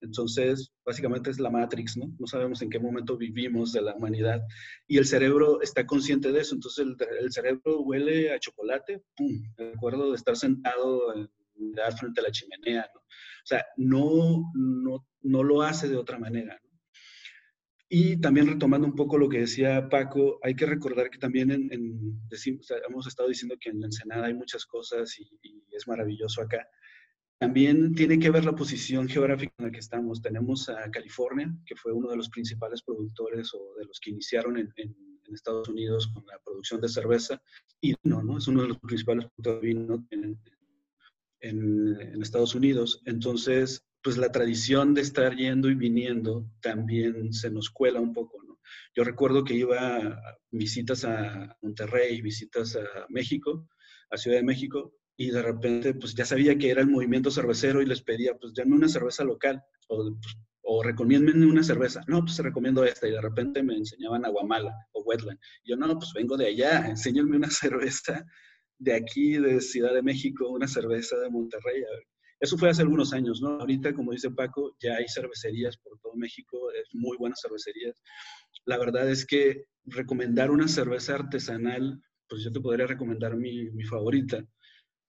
Entonces, básicamente es la Matrix, ¿no? No sabemos en qué momento vivimos de la humanidad y el cerebro está consciente de eso. Entonces, el, cerebro huele a chocolate, ¡pum! Recuerdo de estar sentado en, frente a la chimenea. O sea, no, no, no lo hace de otra manera, y también retomando un poco lo que decía Paco, hay que recordar que también en, hemos estado diciendo que en la Ensenada hay muchas cosas y, es maravilloso acá. También tiene que ver la posición geográfica en la que estamos. Tenemos a California, que fue uno de los principales productores o de los que iniciaron en, Estados Unidos con la producción de cerveza. Y no, ¿no? Es uno de los principales productores de vino en, en Estados Unidos. Entonces, pues la tradición de estar yendo y viniendo también se nos cuela un poco, ¿no? Yo recuerdo que iba a visitas a Monterrey, visitas a México, a Ciudad de México, y de repente pues ya sabía que era el movimiento cervecero y les pedía, pues dame una cerveza local, o, pues, o recomiéndenme una cerveza. No, pues recomiendo esta, y de repente me enseñaban Aguamala o Wetland. Yo, no, pues vengo de allá, enséñenme una cerveza de aquí, de Ciudad de México, una cerveza de Monterrey, a ver eso fue hace algunos años, ¿no? Ahorita, como dice Paco, ya hay cervecerías por todo México, es muy buenas cervecerías. La verdad es que recomendar una cerveza artesanal, pues yo te podría recomendar mi, mi favorita,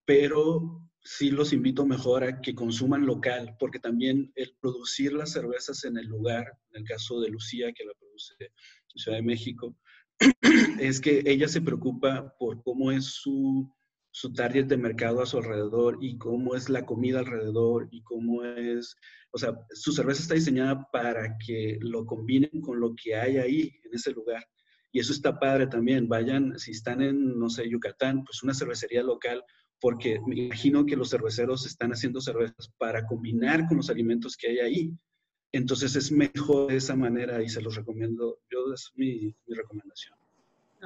pero sí los invito mejor a que consuman local, porque también el producir las cervezas en el lugar, en el caso de Lucía, que la produce en Ciudad de México, es que ella se preocupa por cómo es su su target de mercado a su alrededor y cómo es la comida alrededor y cómo es, o sea, su cerveza está diseñada para que lo combinen con lo que hay ahí, en ese lugar. Y eso está padre también. Vayan, si están en, no sé, Yucatán, pues una cervecería local, porque me imagino que los cerveceros están haciendo cervezas para combinar con los alimentos que hay ahí. Entonces es mejor de esa manera y se los recomiendo. Yo es mi, mi recomendación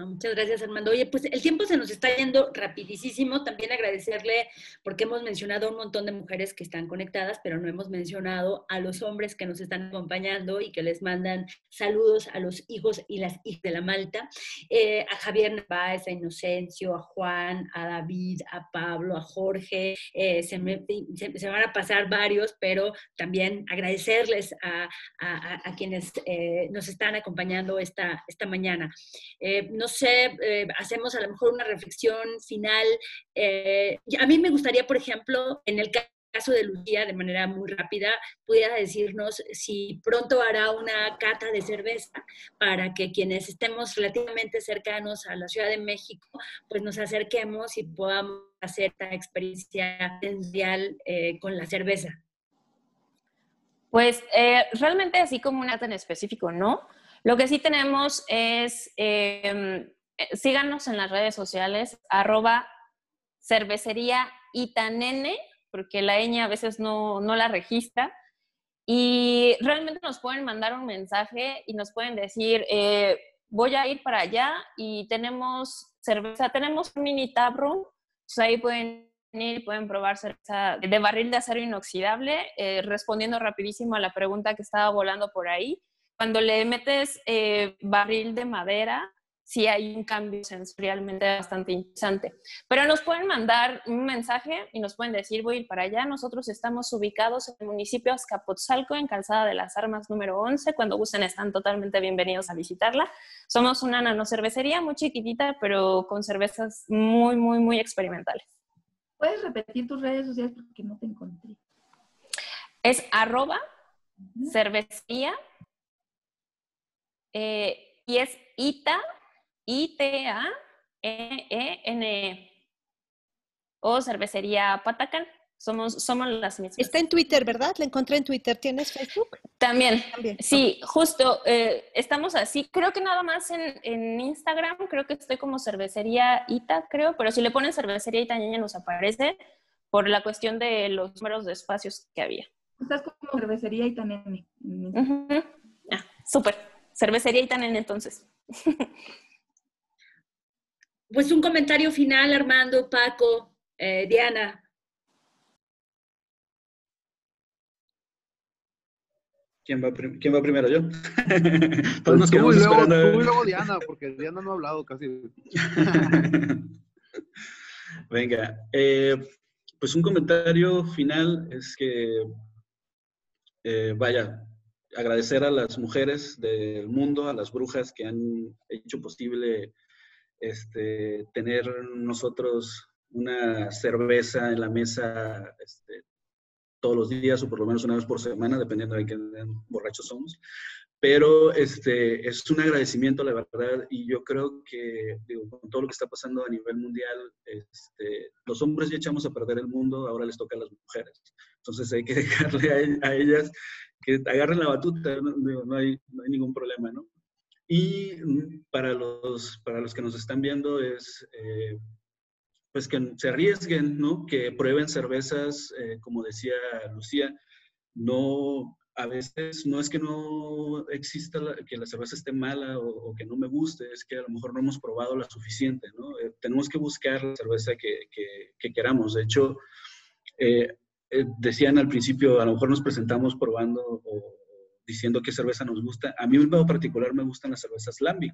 muchas gracias, Armando. Oye, pues el tiempo se nos está yendo rapidísimo. También agradecerle porque hemos mencionado un montón de mujeres que están conectadas, pero no hemos mencionado a los hombres que nos están acompañando y que les mandan saludos a los hijos y las hijas de la Malta. Eh, a Javier Narváez, a Inocencio, a Juan, a David, a Pablo, a Jorge. Eh, se, van a pasar varios, pero también agradecerles a, quienes eh, nos están acompañando esta, esta mañana no eh, hacemos a lo mejor una reflexión final. Eh, a mí me gustaría, por ejemplo, en el caso de Lucía, de manera muy rápida, pudiera decirnos si pronto hará una cata de cerveza para que quienes estemos relativamente cercanos a la Ciudad de México, pues nos acerquemos y podamos hacer esta experiencia esencial eh, con la cerveza. Pues realmente así como un acta en específico, ¿no? Lo que sí tenemos es, em, eh, síganos en las redes sociales, arroba cervecería Itanene, porque la ñ a veces no, la registra. Y realmente nos pueden mandar un mensaje y nos pueden decir, eh, voy a ir para allá y tenemos cerveza, tenemos un mini tap room, ahí pueden ir, pueden probar cerveza de barril de acero inoxidable, eh, respondiendo rapidísimo a la pregunta que estaba volando por ahí. Cuando le metes eh, barril de madera, sí hay un cambio sensorialmente bastante interesante. Pero nos pueden mandar un mensaje y nos pueden decir, voy a ir para allá. Nosotros estamos ubicados en el municipio Azcapotzalco, en Calzada de las Armas número 11. Cuando gusten, están totalmente bienvenidos a visitarla. Somos una nanocervecería muy chiquitita, pero con cervezas muy, muy, muy experimentales. ¿Puedes repetir tus redes sociales porque no te encontré? Es arroba cervecería eh, y es ITA I-T-A-E-E-N-E. O cervecería Patacán. Somos, somos las mismas. Está en Twitter, ¿verdad? La encontré en Twitter. ¿Tienes Facebook? También. Sí, justo. Eh, estamos así. Creo que nada más en, en, Instagram, creo que estoy como cervecería Ita, creo, pero si le ponen cervecería Ita, ya nos aparece por la cuestión de los números de espacios que había. Estás como cervecería Ita Nene. Ah, súper. Cervecería Ita Nene, entonces. Pues un comentario final, Armando, Paco, eh, Diana. ¿Quién va, ¿Quién va primero? ¿Yo? Todos tú, y luego, tú y luego Diana, porque Diana no ha hablado casi. Venga, eh, pues un comentario final es que, eh, vaya, agradecer a las mujeres del mundo, a las brujas que han hecho posible este, tener nosotros una cerveza en la mesa este, todos los días o por lo menos una vez por semana, dependiendo de qué borrachos somos. Pero este, es un agradecimiento, la verdad, y yo creo que digo, con todo lo que está pasando a nivel mundial, este, los hombres ya echamos a perder el mundo, ahora les toca a las mujeres. Entonces hay que dejarle a, ellas que agarren la batuta, no, hay, no hay ningún problema, ¿no? Y mm, para los, para los que nos están viendo es, eh, pues que se arriesguen, ¿no? Que prueben cervezas, eh, como decía Lucía, no, a veces no es que no exista, que la cerveza esté mala o, que no me guste, es que a lo mejor no hemos probado la suficiente, ¿no? Eh, tenemos que buscar la cerveza que, que, queramos. De hecho, decían al principio, a lo mejor nos presentamos probando o, diciendo qué cerveza nos gusta. A mí en particular me gustan las cervezas Lambic.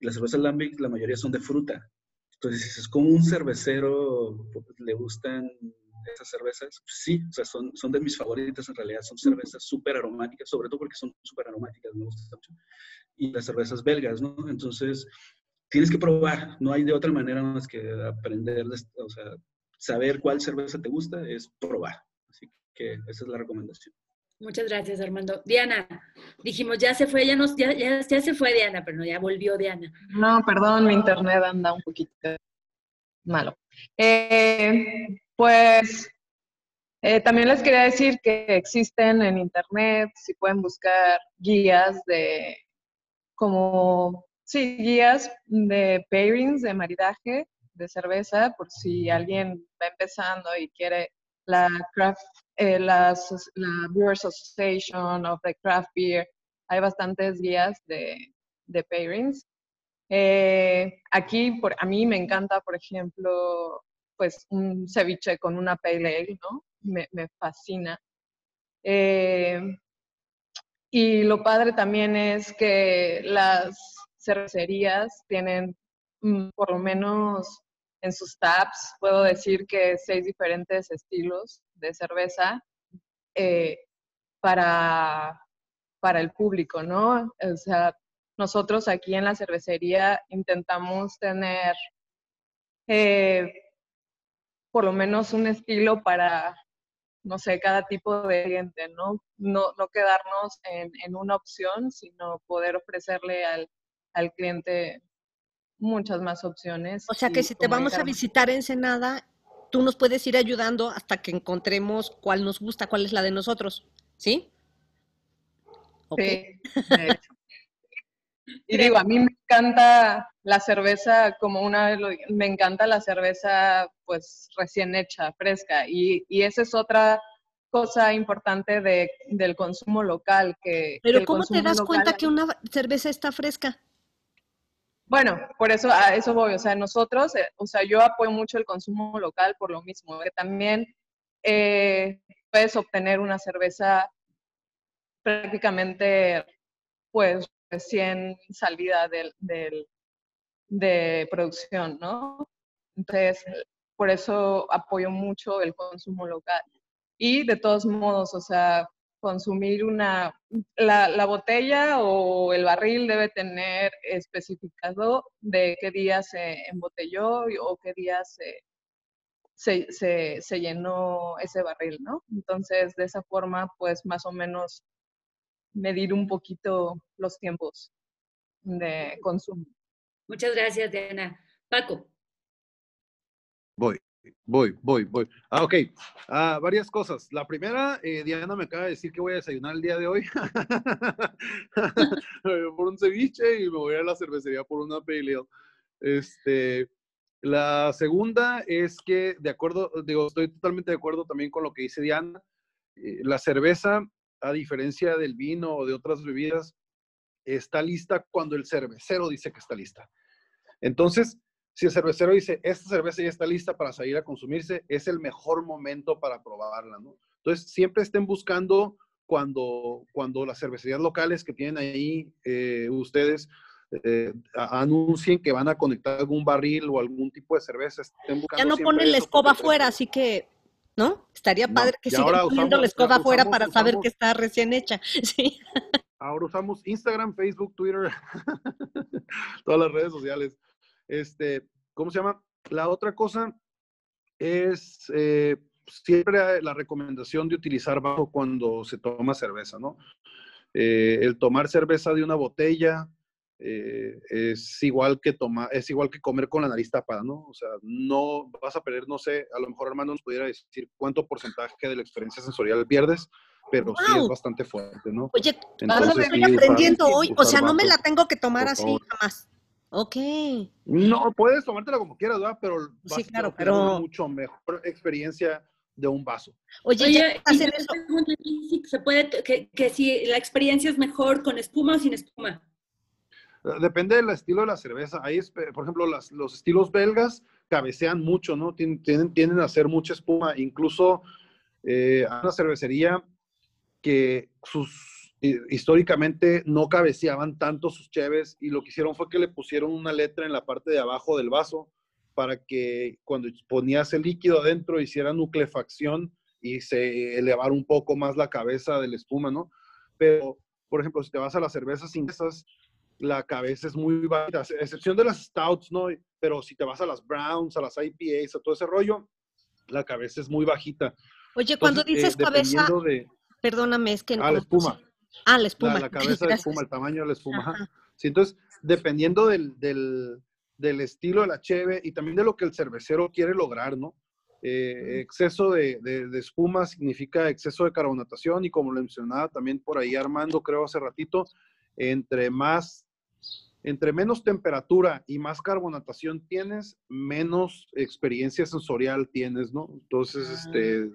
Y las cervezas Lambic, la mayoría son de fruta. Entonces, es como un cervecero le gustan esas cervezas. Pues sí, o sea, son, son de mis favoritas en realidad. Son cervezas súper aromáticas, sobre todo porque son súper aromáticas. Y las cervezas belgas, ¿no? Entonces, tienes que probar. No hay de otra manera más que aprender, o sea, saber cuál cerveza te gusta es probar. Así que esa es la recomendación. Muchas gracias, Armando. Diana, dijimos, ya se fue, ya, nos, ya, ya, se fue Diana, pero no, ya volvió Diana. No, perdón, mi internet anda un poquito malo. Eh, pues eh, también les quería decir que existen en internet, si pueden buscar guías de, como, sí, guías de pairings, de maridaje de cerveza, por si alguien va empezando y quiere la craft eh, la, Brewers Association of the Craft Beer, hay bastantes guías de, de pairings. Eh, aquí, por, a mí me encanta, por ejemplo, pues un ceviche con una pale ale, ¿no? Me, me fascina. Eh, y lo padre también es que las cervecerías tienen mm, por lo menos en sus tabs, puedo decir que seis diferentes estilos de cerveza eh, para, para el público, ¿no? O sea, nosotros aquí en la cervecería intentamos tener eh, por lo menos un estilo para, no sé, cada tipo de cliente, ¿no? No, no quedarnos en, en, una opción, sino poder ofrecerle al, al cliente muchas más opciones. O sea que si te vamos a visitar en Ensenada, tú nos puedes ir ayudando hasta que encontremos cuál nos gusta, cuál es la de nosotros, ¿sí? Sí, Y digo, a mí me encanta la cerveza, como una vez lo me encanta la cerveza pues recién hecha, fresca. Y, y esa es otra cosa importante de, del consumo local. Que, Pero ¿cómo te das cuenta que una cerveza está fresca? Bueno, por eso a eso voy. O sea, nosotros, eh, o sea, yo apoyo mucho el consumo local por lo mismo, que también eh, puedes obtener una cerveza prácticamente, pues, recién salida del, del, de producción, ¿no? Entonces, por eso apoyo mucho el consumo local. Y de todos modos, o sea, consumir una, la, botella o el barril debe tener especificado de qué día se embotelló o qué día se, se, llenó ese barril, ¿no? Entonces, de esa forma, pues más o menos medir un poquito los tiempos de consumo. Muchas gracias, Diana. Paco. Voy. Voy, voy, voy. Ah, ok. Ah, varias cosas. La primera, eh, Diana me acaba de decir que voy a desayunar el día de hoy por un ceviche y me voy a la cervecería por una pale Este, la segunda es que, de acuerdo, digo, estoy totalmente de acuerdo también con lo que dice Diana. Eh, la cerveza, a diferencia del vino o de otras bebidas, está lista cuando el cervecero dice que está lista. Entonces, si el cervecero dice, esta cerveza ya está lista para salir a consumirse, es el mejor momento para probarla, ¿no? Entonces, siempre estén buscando cuando, cuando las cervecerías locales que tienen ahí eh, ustedes eh, anuncien que van a conectar algún barril o algún tipo de cerveza. ya no ponen la escoba afuera, así que, ¿no? Estaría padre que sigan poniendo la escoba afuera para saber que está recién hecha. Sí. Ahora usamos Instagram, Facebook, Twitter, todas las redes sociales. Este, ¿cómo se llama? La otra cosa es eh, siempre la recomendación de utilizar bajo cuando se toma cerveza, ¿no? Eh, el tomar cerveza de una botella eh, es igual que tomar, es igual que comer con la nariz tapada, ¿no? O sea, no vas a perder, no sé, a lo mejor hermano nos pudiera decir cuánto porcentaje de la experiencia sensorial pierdes, pero sí es bastante fuerte, ¿no? Oye, Entonces, estoy aprendiendo hoy, o sea, no me la tengo que tomar así jamás. Ok. No, puedes tomártela como quieras, ¿verdad? Pero sí, claro, pero mucho mejor experiencia de un vaso. Oye, Oye y se puede que, que, si la experiencia es mejor con espuma o sin espuma. Eh, depende del estilo de la cerveza. Ahí, por ejemplo, las, los estilos belgas cabecean mucho, ¿no? Tienen, tienen, a hacer mucha espuma. Incluso eh, hay una cervecería que sus históricamente no cabeceaban tanto sus cheves y lo que hicieron fue que le pusieron una letra en la parte de abajo del vaso para que cuando ponías el líquido adentro hiciera nuclefacción y se elevara un poco más la cabeza de la espuma, ¿no? Pero, por ejemplo, si te vas a las cervezas inglesas, la cabeza es muy bajita, a excepción de las stouts, ¿no? Pero si te vas a las browns, a las IPAs, a todo ese rollo, la cabeza es muy bajita. Oye, cuando dices eh, cabeza, perdóname, es que... Ah, la espuma. Ah, la espuma. La, cabeza de espuma, el tamaño de la espuma. Sí, entonces, dependiendo del, del, del, estilo de la cheve y también de lo que el cervecero quiere lograr, ¿no? Eh, exceso de, de, espuma significa exceso de carbonatación y como lo mencionaba también por ahí Armando, creo hace ratito, entre más, entre menos temperatura y más carbonatación tienes, menos experiencia sensorial tienes, ¿no? Entonces, ah, este,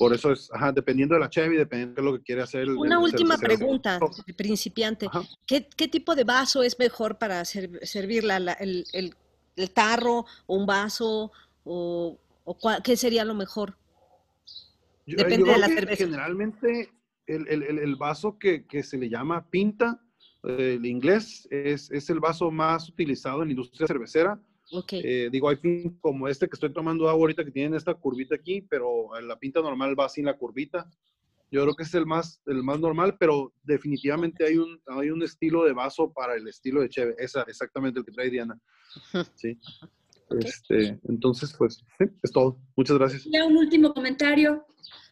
por eso es, ajá, dependiendo de la Chevy, dependiendo de lo que quiere hacer. El, Una última pregunta, de principiante. ¿Qué, ¿Qué, tipo de vaso es mejor para servir la, el, el, el, tarro o un vaso? ¿O, o qué sería lo mejor? Depende de la cerveza. Generalmente el, el vaso que, que, se le llama pinta, eh, el inglés, es, es el vaso más utilizado en la industria cervecera eh, digo, hay como este que estoy tomando agua ahorita que tienen esta curvita aquí, pero la pinta normal va sin la curvita. Yo creo que es el más, el más normal, pero definitivamente hay un, hay un estilo de vaso para el estilo de Cheve. Esa, exactamente el que trae Diana. Sí. Este, entonces, pues, sí, es todo. Muchas gracias. ¿Y un último comentario?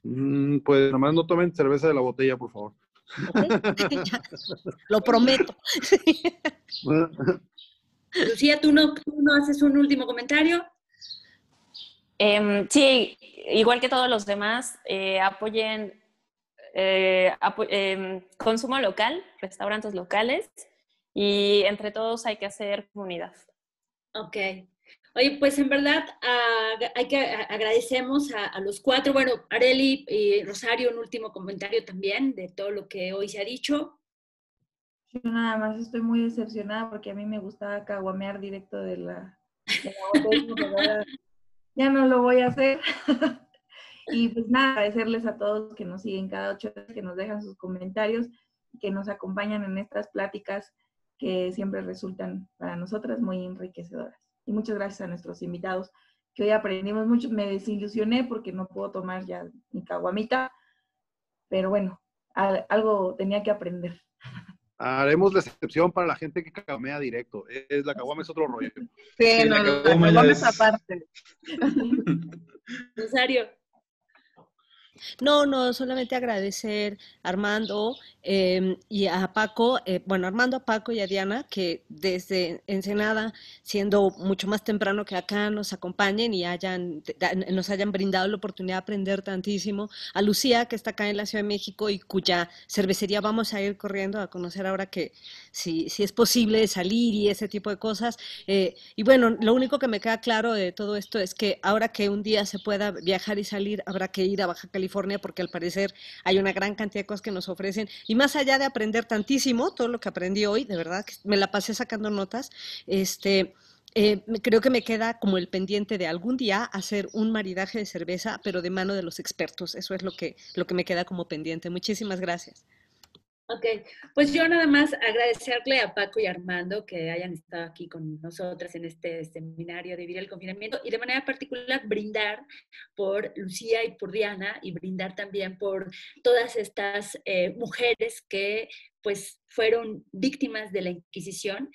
Mm, pues, nomás no tomen cerveza de la botella, por favor. Lo prometo. Lucía, ¿tú no, no haces un último comentario? Em, sí, igual que todos los demás, eh, apoyen eh, em, consumo local, restaurantes locales y entre todos hay que hacer comunidad. Ok. Oye, pues en verdad hay que agradecemos a, a, los cuatro. Bueno, Areli y Rosario, un último comentario también de todo lo que hoy se ha dicho. Yo nada más estoy muy decepcionada porque a mí me gustaba caguamear directo de la, de la ya no lo voy a hacer. y pues nada, agradecerles a todos que nos siguen cada ocho días, que nos dejan sus comentarios, que nos acompañan en estas pláticas que siempre resultan para nosotras muy enriquecedoras. Y muchas gracias a nuestros invitados, que hoy aprendimos mucho. Me desilusioné porque no puedo tomar ya mi caguamita, pero bueno, al- algo tenía que aprender. Haremos la excepción para la gente que caguamea directo. Es, la caguama es otro rollo. Sí, Sí, no, la caguama caguama es- es aparte. Rosario, No, no, solamente agradecer a Armando em, y a Paco, eh, bueno, Armando, a Paco y a Diana, que desde Ensenada, siendo mucho más temprano que acá, nos acompañen y hayan, nos hayan brindado la oportunidad de aprender tantísimo. A Lucía, que está acá en la Ciudad de México y cuya cervecería vamos a ir corriendo a conocer ahora que si, si es posible salir y ese tipo de cosas. Eh, y bueno, lo único que me queda claro de todo esto es que ahora que un día se pueda viajar y salir, habrá que ir a Baja California porque al parecer hay una gran cantidad de cosas que nos ofrecen. Y más allá de aprender tantísimo, todo lo que aprendí hoy, de verdad, que me la pasé sacando notas, este... eh, creo que me queda como el pendiente de algún día hacer un maridaje de cerveza, pero de mano de los expertos. Eso es lo que, lo que me queda como pendiente. Muchísimas gracias. Ok, pues yo nada más agradecerle a Paco y Armando que hayan estado aquí con nosotras en este seminario de Vivir el Confinamiento y de manera particular brindar por Lucía y por Diana y brindar también por todas estas eh, mujeres que pues fueron víctimas de la Inquisición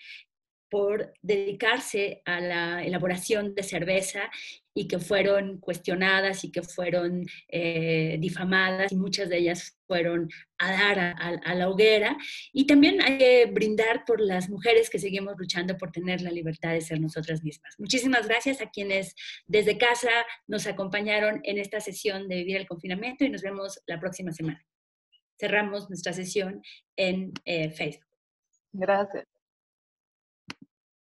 por dedicarse a la elaboración de cerveza y que fueron cuestionadas y que fueron eh, difamadas y muchas de ellas fueron a dar a, a- la hoguera. Y también hay que brindar por las mujeres que seguimos luchando por tener la libertad de ser nosotras mismas. Muchísimas gracias a quienes desde casa nos acompañaron en esta sesión de Vivir el Confinamiento y nos vemos la próxima semana. Cerramos nuestra sesión en eh, Facebook. Gracias.